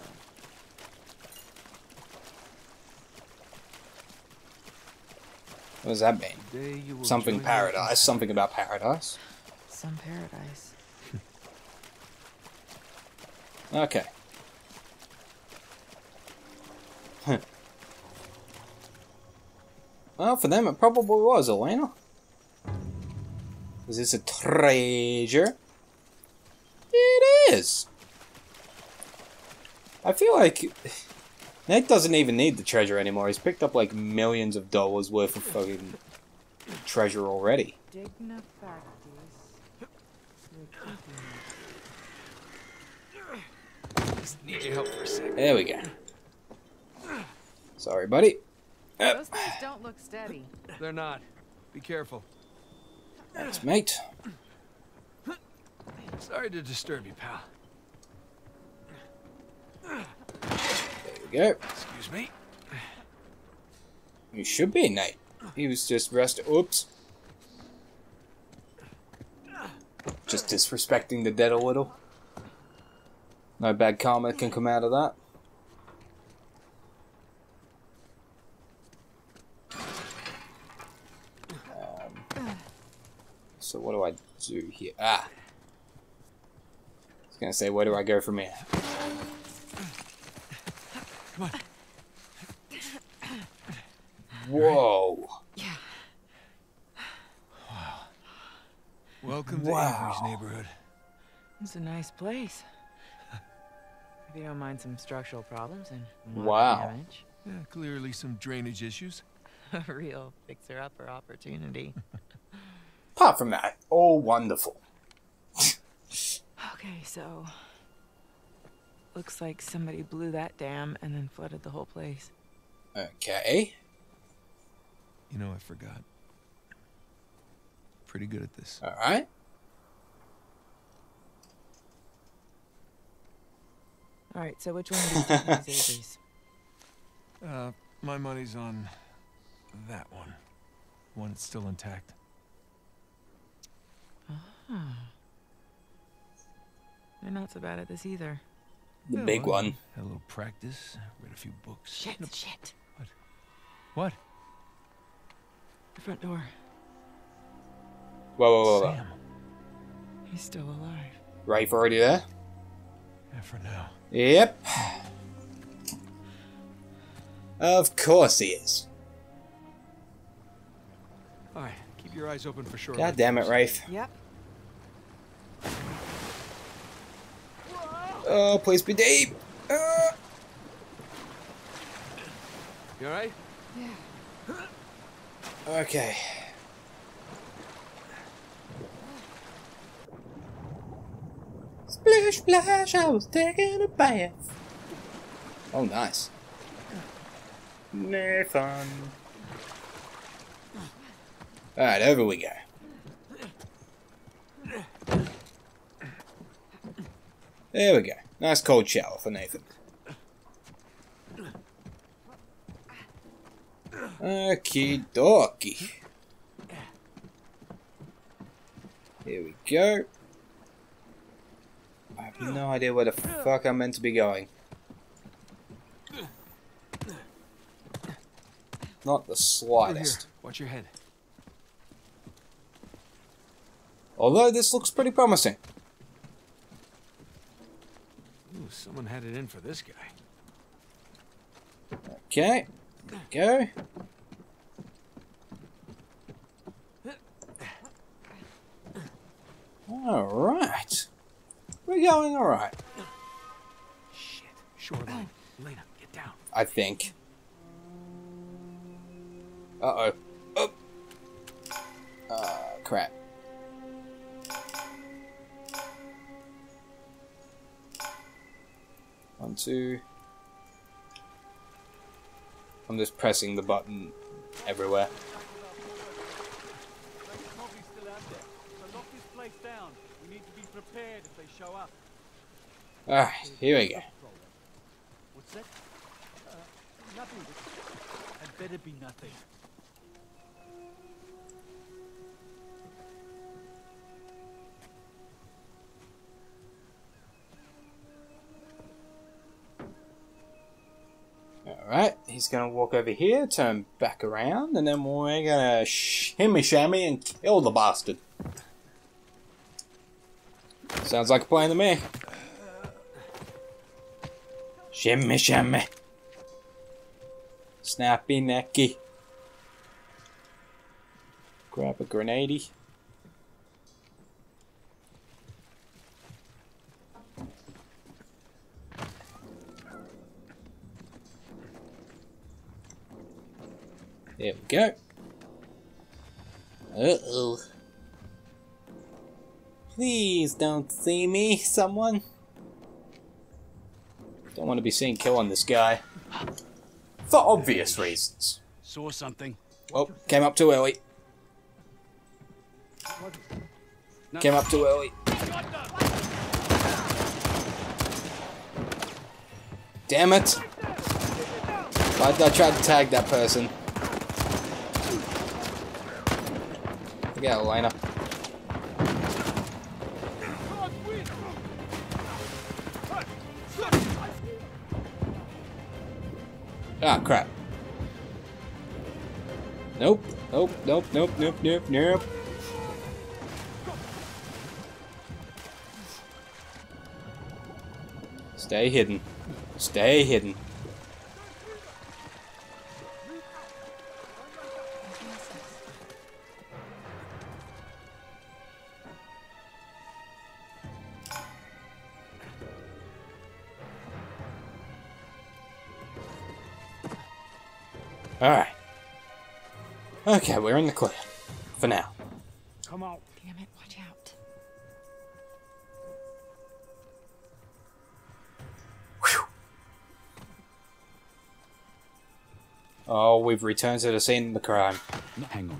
What does that mean? over. Today you will Something paradise. Something about paradise. Some paradise. Okay. Huh. Well, for them it probably was, Elena. Is this a treasure? It is. I feel like Nate doesn't even need the treasure anymore. He's picked up like millions of dollars worth of fucking treasure already. Digna factis. Just need your help for a sec. There we go. Sorry, buddy. Those things don't look steady. They're not. Be careful. Thanks, mate. Sorry to disturb you, pal. There we go. Excuse me. You should be, Nate. He was just rest. Oops. Just disrespecting the dead a little. No bad karma can come out of that. Um, so what do I do here? Ah. I was gonna say, where do I go from here? Come on. Whoa. Welcome Wow. to Avery's neighborhood. It's a nice place. If you don't mind some structural problems and water Wow. damage. Yeah, clearly some drainage issues. A real fixer-upper opportunity. Apart from that, all wonderful. Okay, so looks like somebody blew that dam and then flooded the whole place. Okay. You know, I forgot. Pretty good at this. Alright. All right, so which one of these do you think is Avery's? Uh, my money's on that one. One that's still intact. You're not so bad at this either. The Yeah, big well, one. Had a little practice. Read a few books. Shit, shit. What? The front door. Whoa, whoa, whoa, whoa. Sam. He's still alive. Right, Rafe already there? Yeah, for now. Yep. Of course he is. All right, keep your eyes open for sure. God damn it, Rafe. Yep. Oh, please be deep. Uh, You all right? Yeah. okay. Let's Splish splash, I was taking a bath. Oh, nice. Nathan. Alright, over we go. There we go. Nice cold shower for Nathan. Okie dokie. Here we go. I have no idea where the fuck I'm meant to be going. Not the slightest. Watch your head. Although this looks pretty promising. Ooh, someone had it in for this guy. Okay. Go. Alright. We're going alright, Shit. Shoreline. Elena, get down. I think. Uh-oh. Oh. Uh, crap. Two. I'm just pressing the button everywhere. Coffee's still out there, so lock this place down. We need to be prepared if they show up. Alright, here we go. What's that? Uh, nothing. Had better be nothing. Alright, he's gonna walk over here, turn back around, and then we're gonna shimmy shammy and kill the bastard. Sounds like a plan to me. Shimmy shammy. Snappy necky. Grab a grenade. There we go. Uh-oh. Please don't see me, someone. Don't want to be seen killing this guy. For obvious reasons. Saw something. Oh, came up too early. Came up too early. Damn it! I, I tried to tag that person. Forget Elena. Ah, crap. Nope, nope, nope, nope, nope, nope, nope. Stay hidden. Stay hidden. Okay, we're in the clear. For now. Come on. Damn it, watch out. Oh, we've returned to the scene of the crime. Hang on.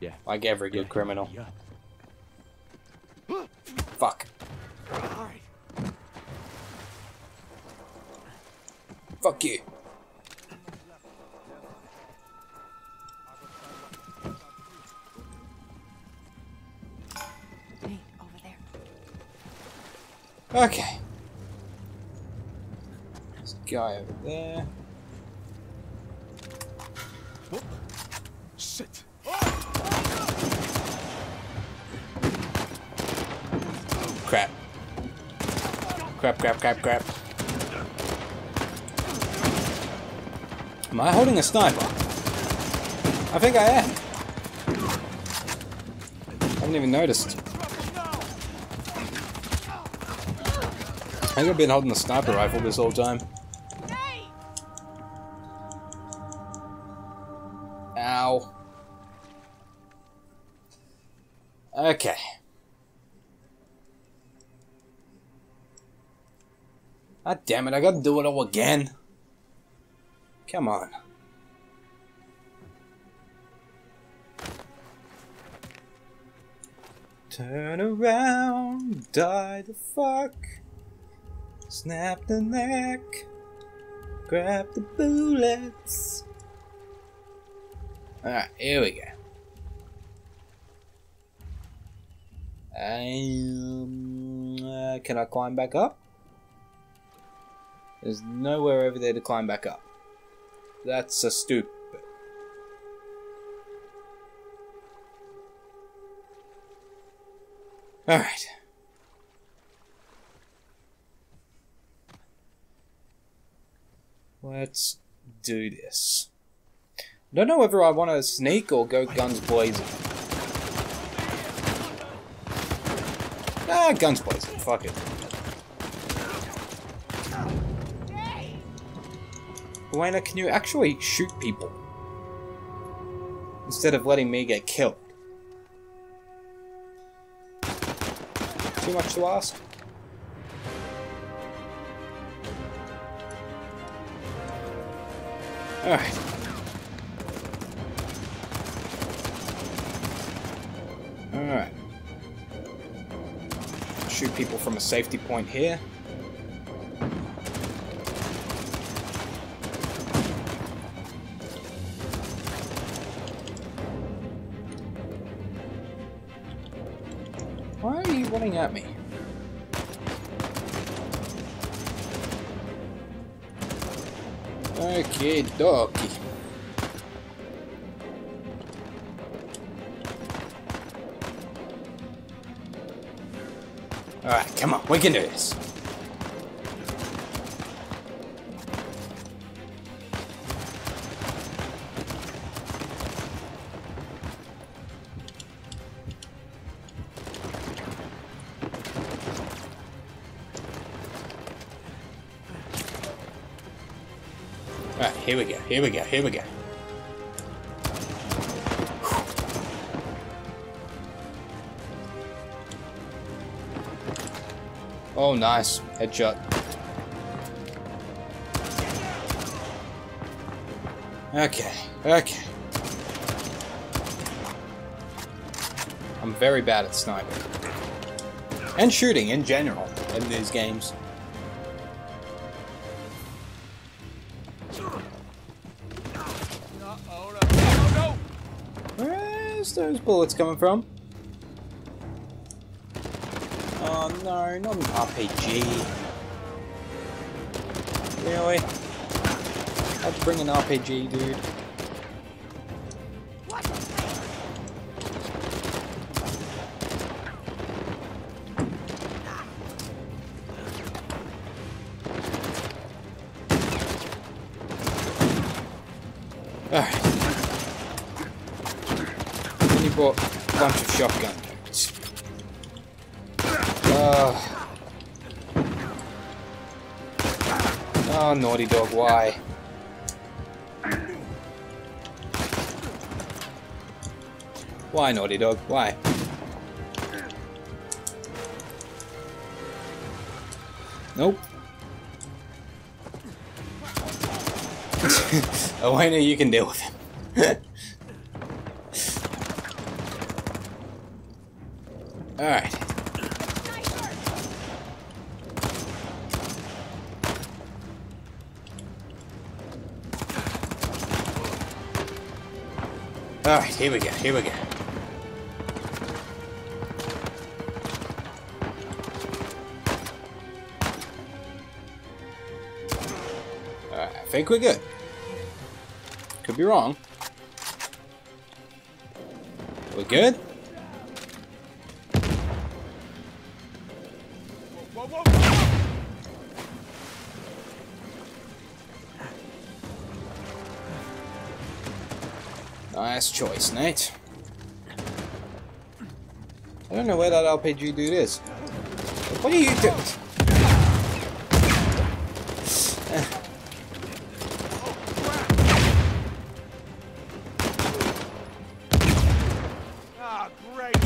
Yeah. Like every good criminal. Yeah. Fuck. Alright. Fuck you. Okay. This guy over there. Oh, Sit. Crap. Crap, crap, crap, crap. Am I holding a sniper? I think I am. I haven't even noticed. I think I've been holding the sniper rifle this whole time. Ow. Okay. God damn it, I gotta do it all again. Come on. Turn around, die the fuck. Snap the neck. Grab the bullets. Alright, here we go. Um, uh, can I climb back up? There's nowhere over there to climb back up. That's a stupid. Alright. Let's do this. Don't know whether I want to sneak or go guns blazing. Ah, guns blazing. Fuck it. Buena, can you actually shoot people? Instead of letting me get killed. Too much to ask? Alright. Alright. Shoot people from a safety point here. Okay, dokie. Alright, come on, we can do this. Here we go, here we go. Oh, nice. Headshot. Okay, okay. I'm very bad at sniping. And shooting in general in these games. Bullets coming from? Oh no, not an RPG. Really? I'd bring an RPG, dude. Why? Why, Naughty Dog, why? Nope. Elena, you can deal with him. Here we go, here we go. I think we're good. Could be wrong. We're good? Nice choice, Knight. I don't know where that RPG dude is. What are you doing? Ah, great!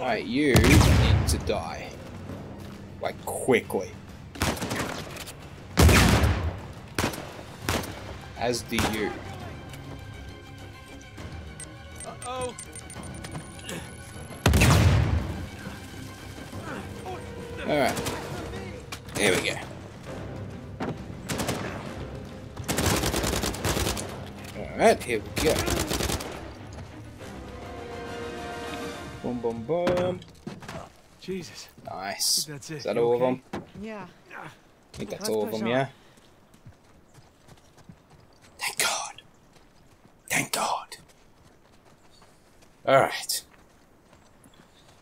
Alright, you need to die. Quickly. As do you. Uh-oh. Alright. Here we go. Alright, here we go. Boom, boom, boom. Jesus. Nice. That's it. Is that You all of them? Yeah. I think that's Let's all of them, on. yeah? Thank God. Thank God. Alright.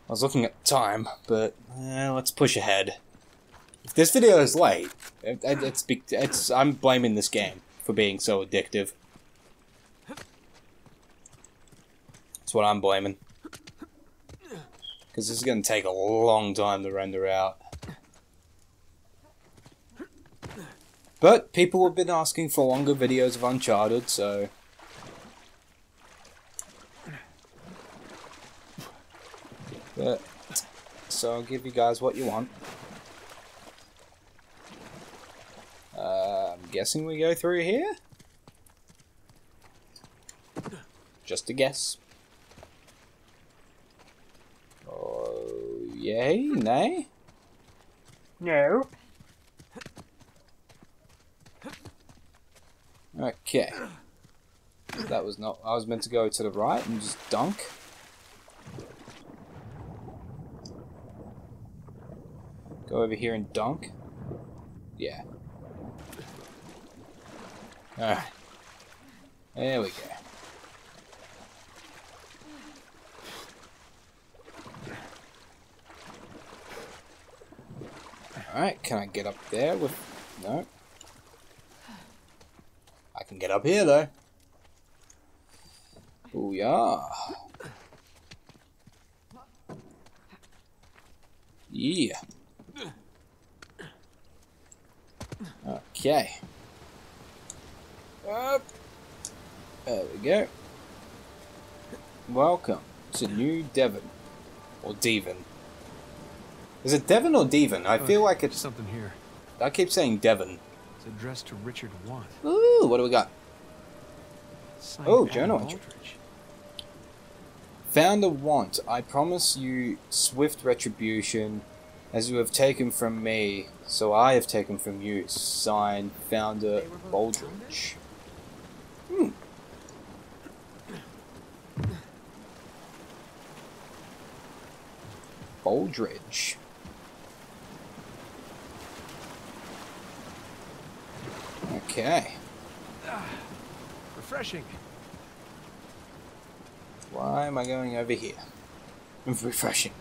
I was looking at the time, but eh, let's push ahead. If this video is late, it, it- it's, be- it's I'm blaming this game for being so addictive. That's what I'm blaming. Because this is going to take a long time to render out. But people have been asking for longer videos of Uncharted, so. But, so I'll give you guys what you want. Uh, I'm guessing we go through here? Just a guess. Oh, yay? Nay? No. Okay. That was not. I was meant to go to the right and just dunk. Go over here and dunk. Yeah. Alright. There we go. Alright, can I get up there with. No. I can get up here though. Oh yeah. Yeah. Okay. Up. There we go. Welcome to New Devon. Or Devon. Is it Devon or Devon? I feel like it's. something here. I keep saying Devon. It's addressed to Richard Want. Ooh, what do we got? Signed Oh, journal entry. Found a want. I promise you swift retribution, as you have taken from me, so I have taken from you. Signed, Founder Baldridge. Hmm. Baldridge. Okay. Refreshing. Why am I going over here? I'm Refreshing.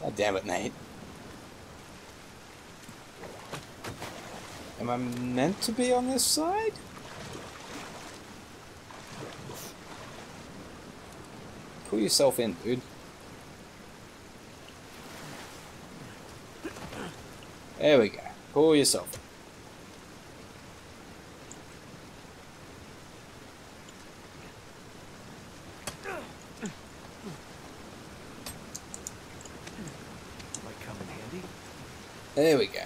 God damn it, Nate. Am I meant to be on this side? Pull yourself in, dude. There we go. Pull yourself in. Might come in handy. There we go.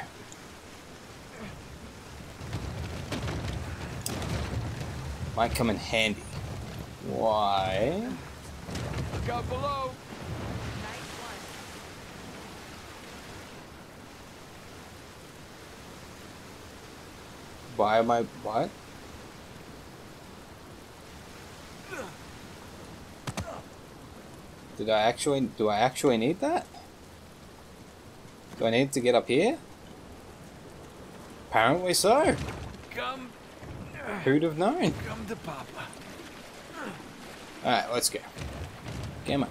Might come in handy. Why? Look out below. Why am I what? Did I actually do I actually need that? Do I need to get up here? Apparently so. Come, Who'd have known? come to Papa. Alright, let's go. Come on.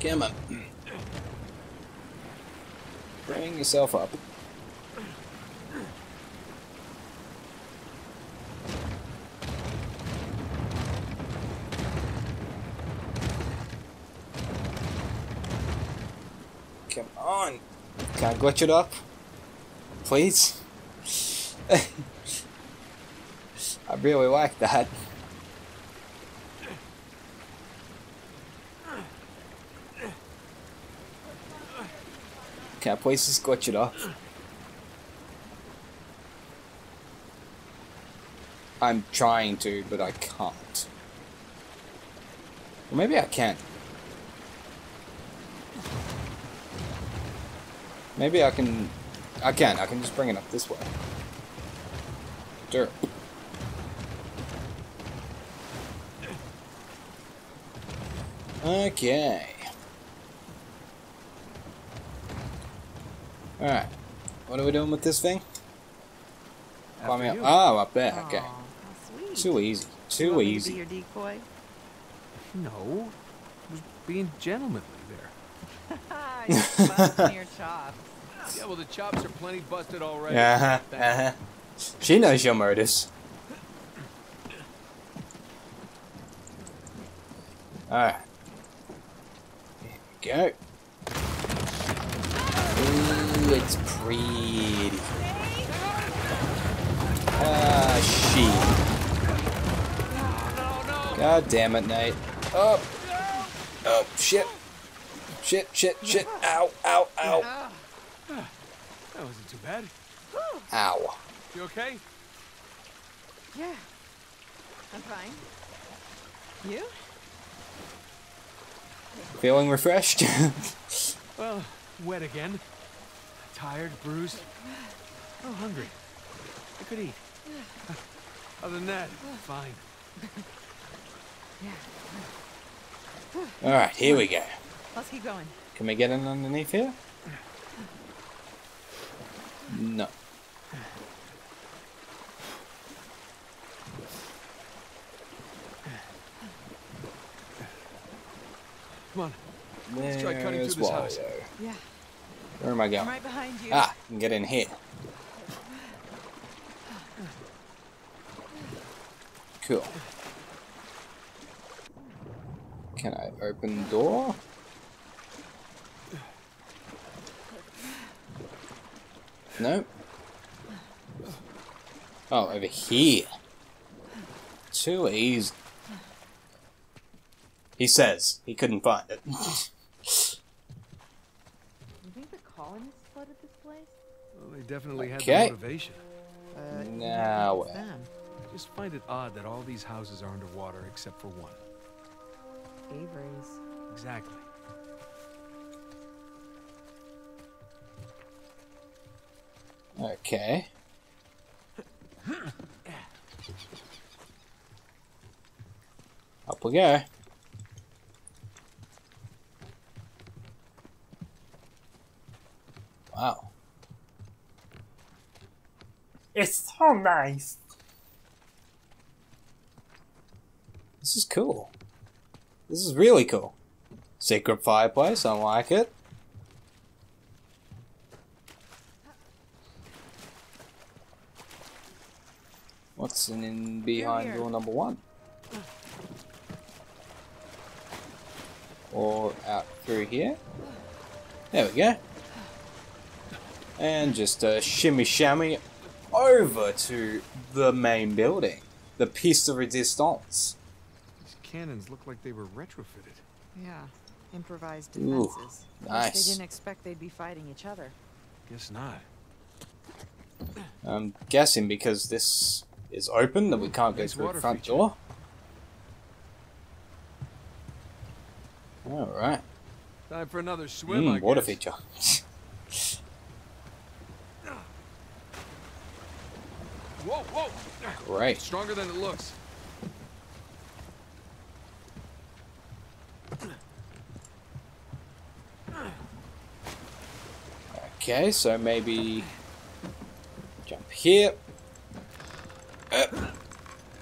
Come on. Bring yourself up. on. Can I glitch it up? Please? I really like that. Can I please just glitch it up? I'm trying to, but I can't. Well, maybe I can. Maybe I can... I can. I can just bring it up this way. Dirt. Okay. Alright. What are we doing with this thing? Climbing up. you. Oh, up there. Okay. Aw, how sweet. Too easy. Too want me to easy. Be your decoy. No. I was being gentlemanly there. You're busting your chops. Yeah, well, the chops are plenty busted already. Uh-huh. Uh-huh. She knows your motives. Alright. Go. Ooh, it's pretty. Ah, shit. God damn it, Nate. Oh. Oh, shit. Shit, shit, shit. Ow, ow, ow. That wasn't too bad. Ow. You okay? Yeah. I'm fine. You? Feeling refreshed? Well, wet again. Tired, bruised. Oh, hungry. I could eat. Other than that, fine. Alright, here we go. Let's keep going. Can we get in underneath here? No. Come on. Let's try cutting through this house. Yeah. Where am I I'm going? right behind you. Ah, I can get in here. Cool. Can I open the door? No. Oh, over here. Too easy. He says he couldn't find it. You think the colonists flooded this place? Well, they definitely had Okay. the motivation. Uh, Now if it's what? them. I just find it odd that all these houses are underwater except for one. Avery's. Exactly. Okay. Up we go. Wow. It's so nice. This is cool. This is really cool. Secret fireplace, I like it. What's in, in behind here. door number one? Or out through here? There we go. And just a shimmy shammy over to the main building. The piece de resistance. These cannons look like they were retrofitted. Yeah. Improvised defenses. Guess nice. They didn't expect they'd be fighting each other. Guess not. I'm guessing because this is open that we can't go through the front feature. door. Alright. Time for another swim, Mm, water feature. Whoa, whoa! Great. Stronger than it looks. Okay, so maybe jump here. Up.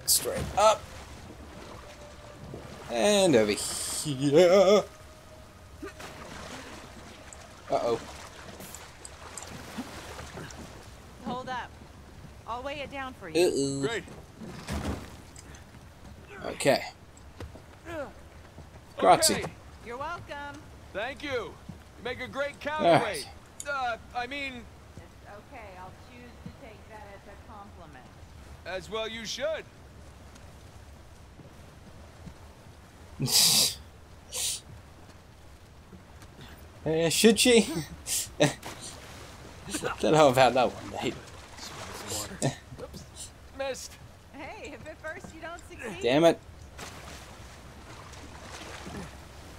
Straight up. And over here. Uh-oh. Hold up. I'll weigh it down for you. Uh-oh. Great. Okay. Grazie. Okay. You're welcome. Thank you. You make a great Alright. counterweight. Uh, I mean, It's okay. I'll choose to take that as a compliment. As well you should. Uh, should she? Don't know about that one, mate. Missed. Hey, if at first you don't succeed. Damn it.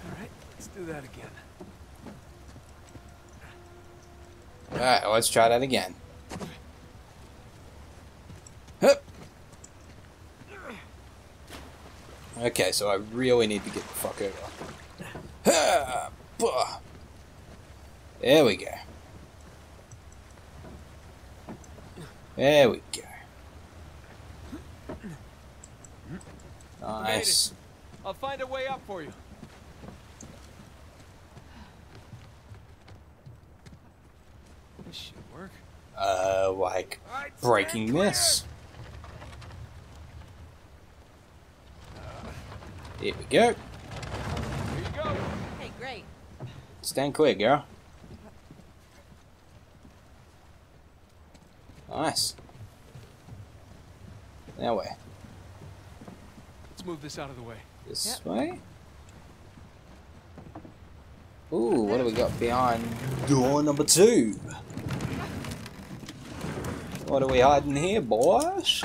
All right, let's do that again. Alright, let's try that again. Okay, so I really need to get the fuck over. There we go. There we go. Nice. I'll find a way up for you. This should work. Uh, like breaking this. Here we go. Here you go. Hey, great. Stand clear, girl. Nice. That way. Let's move this out of the way. This way? Ooh, what do we got behind door number two? What are we hiding here, boys?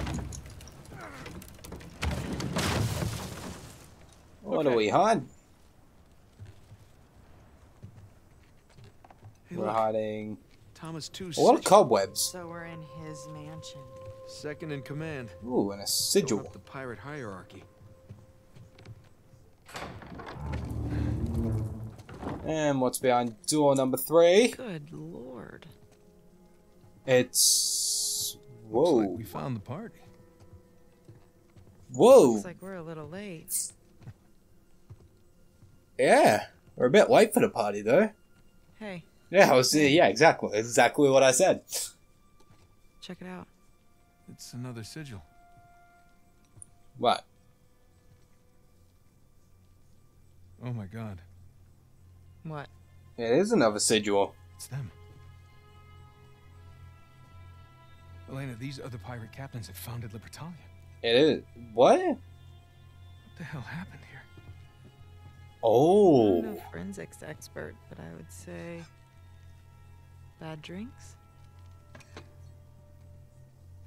What do Okay. we hiding? Hey, We're look, hiding Thomas Tew. a lot of cobwebs. So we're in his mansion. Second in command. Ooh, and a sigil. The pirate hierarchy. And what's behind door number three? Good lord. It's Looks whoa, like we found the party. whoa, Looks like we're a little late. Yeah. We're a bit late for the party though. Hey, Yeah, I was. Yeah, exactly, exactly what I said. check it out. It's another sigil. What? Oh my god. What? It is another sigil. It's them. Elena, these other pirate captains have founded Libertalia. It is what? What the hell happened here? Oh, I'm no forensics expert, but I would say bad drinks.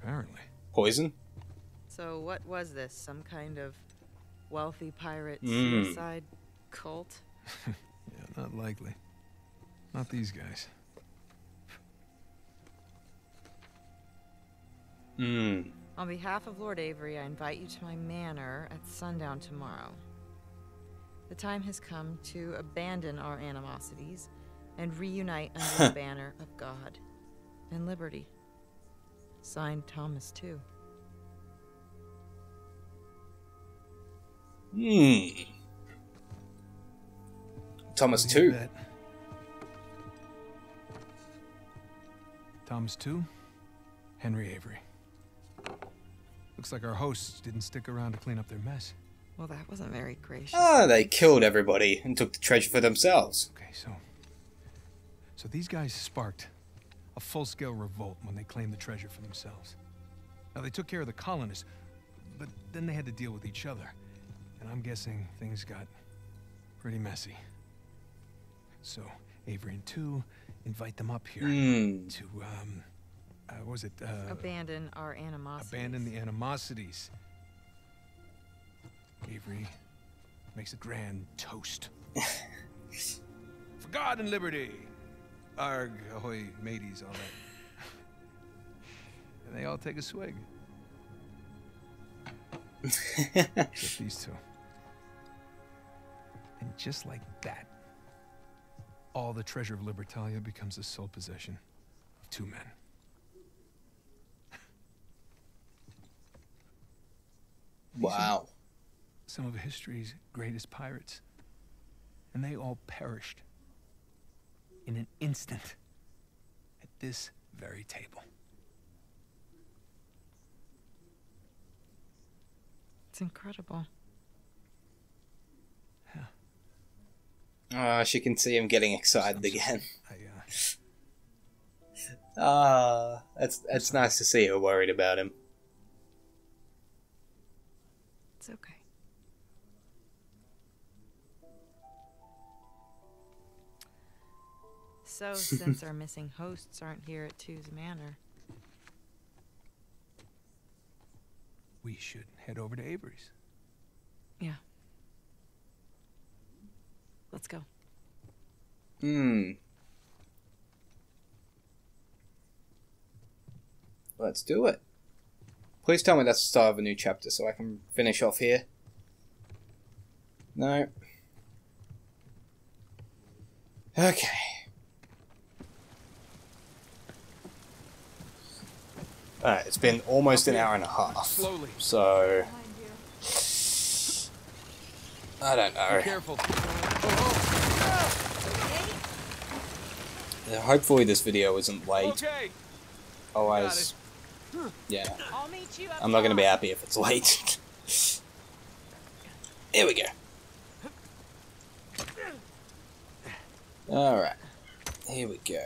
Apparently. poison. So what was this? Some kind of wealthy pirate Mm. suicide cult? Yeah, not likely. Not these guys. Hmm. On behalf of Lord Avery, I invite you to my manor at sundown tomorrow. The time has come to abandon our animosities and reunite under the banner of God and liberty. Signed Thomas, Tew. Hmm. Thomas What Tew. bet? Thomas Tew. Henry Avery. Looks like our hosts didn't stick around to clean up their mess. Well, that wasn't very gracious. Ah, they killed everybody and took the treasure for themselves. Okay, so so these guys sparked a full-scale revolt when they claimed the treasure for themselves. Now they took care of the colonists, but then they had to deal with each other. And I'm guessing things got pretty messy. So Avery and Tew invite them up here Hmm. to um uh, what was it uh, Abandon our animosities. abandon the animosities. Avery makes a grand toast. For God and liberty! Arg, ahoy, mateys, all that. and they all take a swig. Except these two. And just like that, all the treasure of Libertalia becomes the sole possession of two men. wow. Some of history's greatest pirates. And they all perished in an instant at this very table. It's incredible. Ah, she can see him getting excited again. I, uh, Ah, it's it's nice to see her worried about him. So, since our missing hosts aren't here at Tew's Manor, We should head over to Avery's. yeah. Let's go. Hmm. Let's do it. Please tell me that's the start of a new chapter so I can finish off here. No. Okay. Alright, it's been almost an hour and a half. Slowly. So. I don't know. Careful. Hopefully, this video isn't late. Okay. Otherwise, yeah. I'll meet I'm not going to be happy if it's late. Here we go. Alright. Here we go.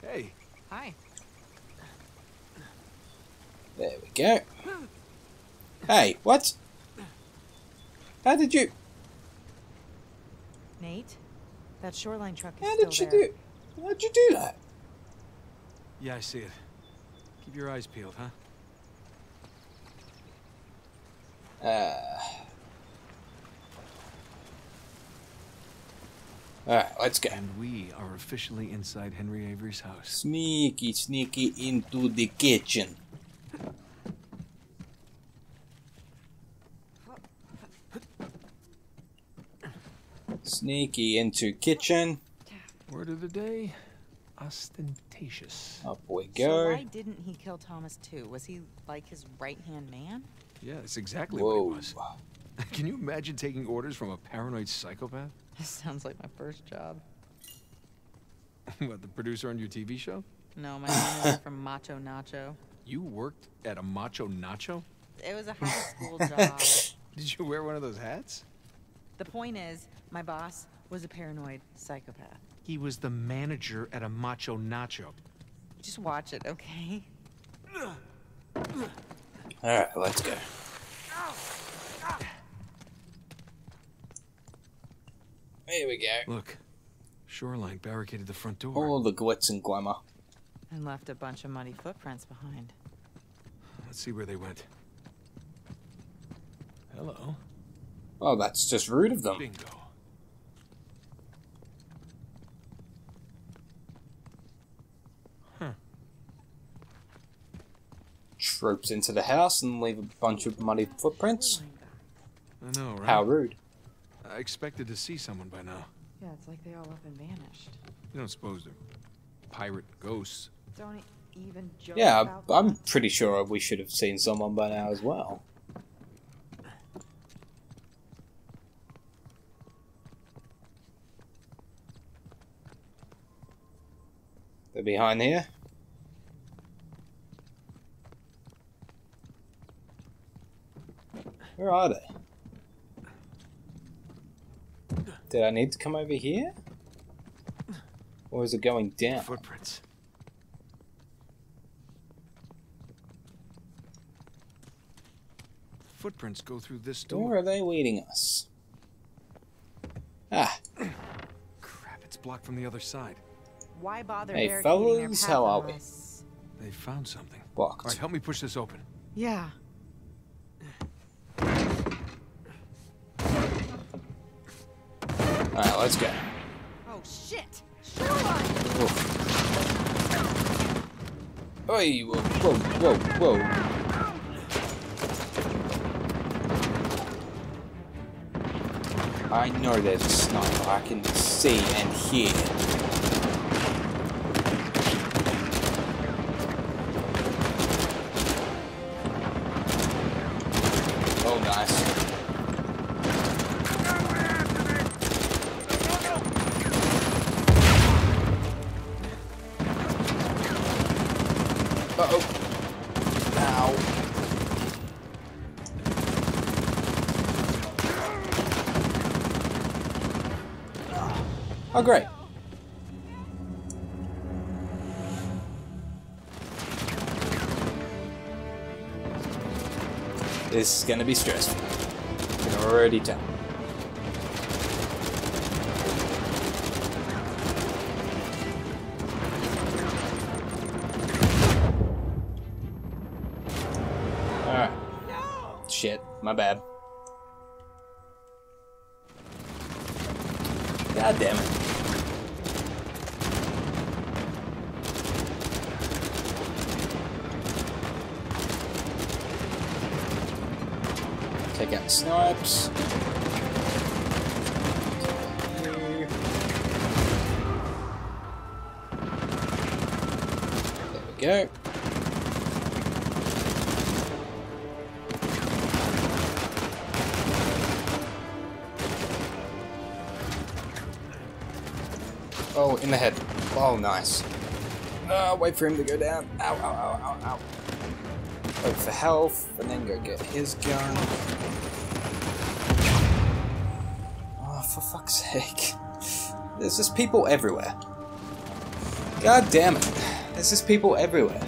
Hey, Hi. There we go. Hey, what? How did you... Nate, that Shoreline truck is How still did you there. do... How'd you do that? yeah, I see it. Keep your eyes peeled, huh? Uh... Alright, let's go. And we are officially inside Henry Avery's house. Sneaky, sneaky into the kitchen. Sneaky into kitchen. Word of the day, ostentatious. Up we go. So go. why didn't he kill Thomas Tew? Was he like his right-hand man? Yeah, that's exactly Whoa. what it was. Can you imagine taking orders from a paranoid psychopath? This sounds like my first job. what, the producer on your TV show? No, my manager from Macho Nacho. You worked at a macho nacho? It was a high school job. Did you wear one of those hats? The point is, my boss was a paranoid psychopath. He was the manager at a macho nacho. Just watch it, okay? Alright, let's go. Here we go. Look, Shoreline barricaded the front door. All the glitz and glamour. And left a bunch of muddy footprints behind. Let's see where they went. Hello. Oh, that's just rude of them. Bingo. Troops into the house and leave a bunch of muddy footprints. I know, right? How rude. I expected to see someone by now. Yeah, it's like they all up and vanished. You don't suppose they're pirate ghosts? Don't even joke Yeah, about I'm pretty sure we should have seen someone by now as well. They're behind here. Where are they? Did I need to come over here? Or is it going down? Footprints. Footprints go through this Where door. are they leading us? Ah, Crap, it's blocked from the other side. Why bother Hey, barricading their fellas, path how are we? They found something. blocked. All right, help me push this open. Yeah. Let's go. Oh shit! Shoreline! Oi, oh. whoa, whoa, whoa, whoa. I know there's a sniper. I can see and hear. Oh, great. This is gonna be stressful. I can already tell. Alright. No! Shit, my bad. The head. Oh, nice. Uh, wait for him to go down. Ow, ow, ow, ow, ow. Wait for health, and then go get his gun. Oh, for fuck's sake. There's just people everywhere. God damn it. There's just people everywhere.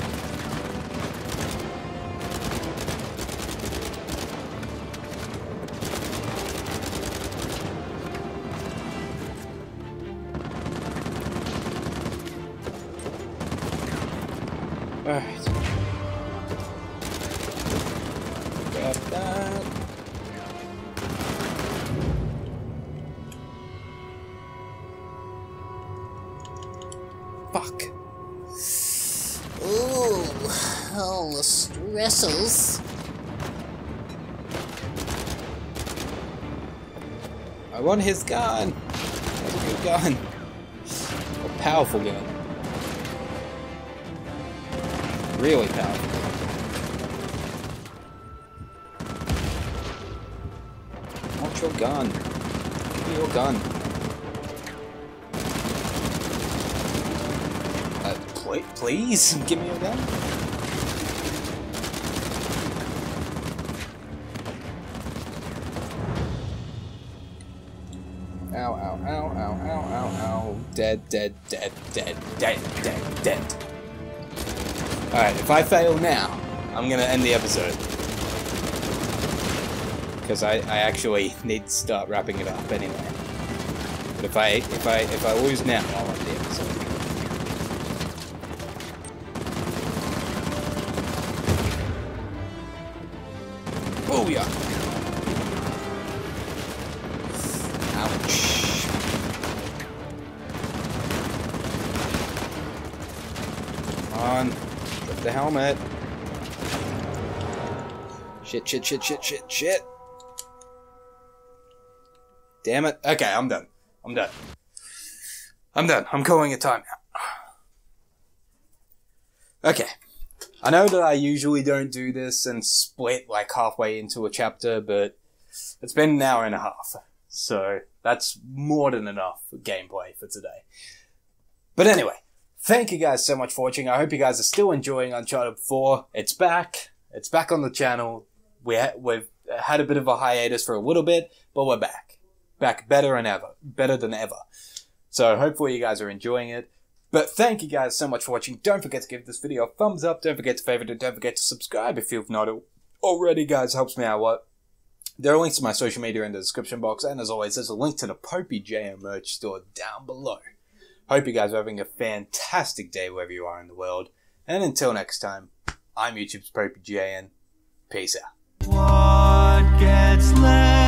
Fuck. Ooh, all the stressors. I want his gun. That's a good gun. A powerful gun. Really powerful. Gun. Give me your gun. Pl- please, give me a gun. Ow, ow, ow, ow, ow, ow, ow. Dead, dead, dead, dead, dead, dead, dead. Alright, if I fail now, I'm gonna end the episode. Because I, I actually need to start wrapping it up anyway. But if I if I if I lose now, I'll end the episode. Yeah. Ouch. On. Drop the helmet. Shit, shit, shit, shit, shit, shit. Damn it. Okay, I'm done. I'm done. I'm done. I'm calling it time. Okay. I know that I usually don't do this and split like halfway into a chapter, but it's been an hour and a half. So that's more than enough gameplay for today. But anyway, thank you guys so much for watching. I hope you guys are still enjoying Uncharted 4. It's back. It's back on the channel. We ha- we've had a bit of a hiatus for a little bit, but we're back. Back better than ever. Better than ever. So hopefully you guys are enjoying it. But thank you guys so much for watching. Don't forget to give this video a thumbs up. Don't forget to favorite it. Don't forget to subscribe if you've not already, guys. Helps me out a lot. There are links to my social media in the description box, and as always, there's a link to the Popey JN merch store down below. Hope you guys are having a fantastic day wherever you are in the world. And until next time, I'm YouTube's Popey JN. Peace out. What gets left?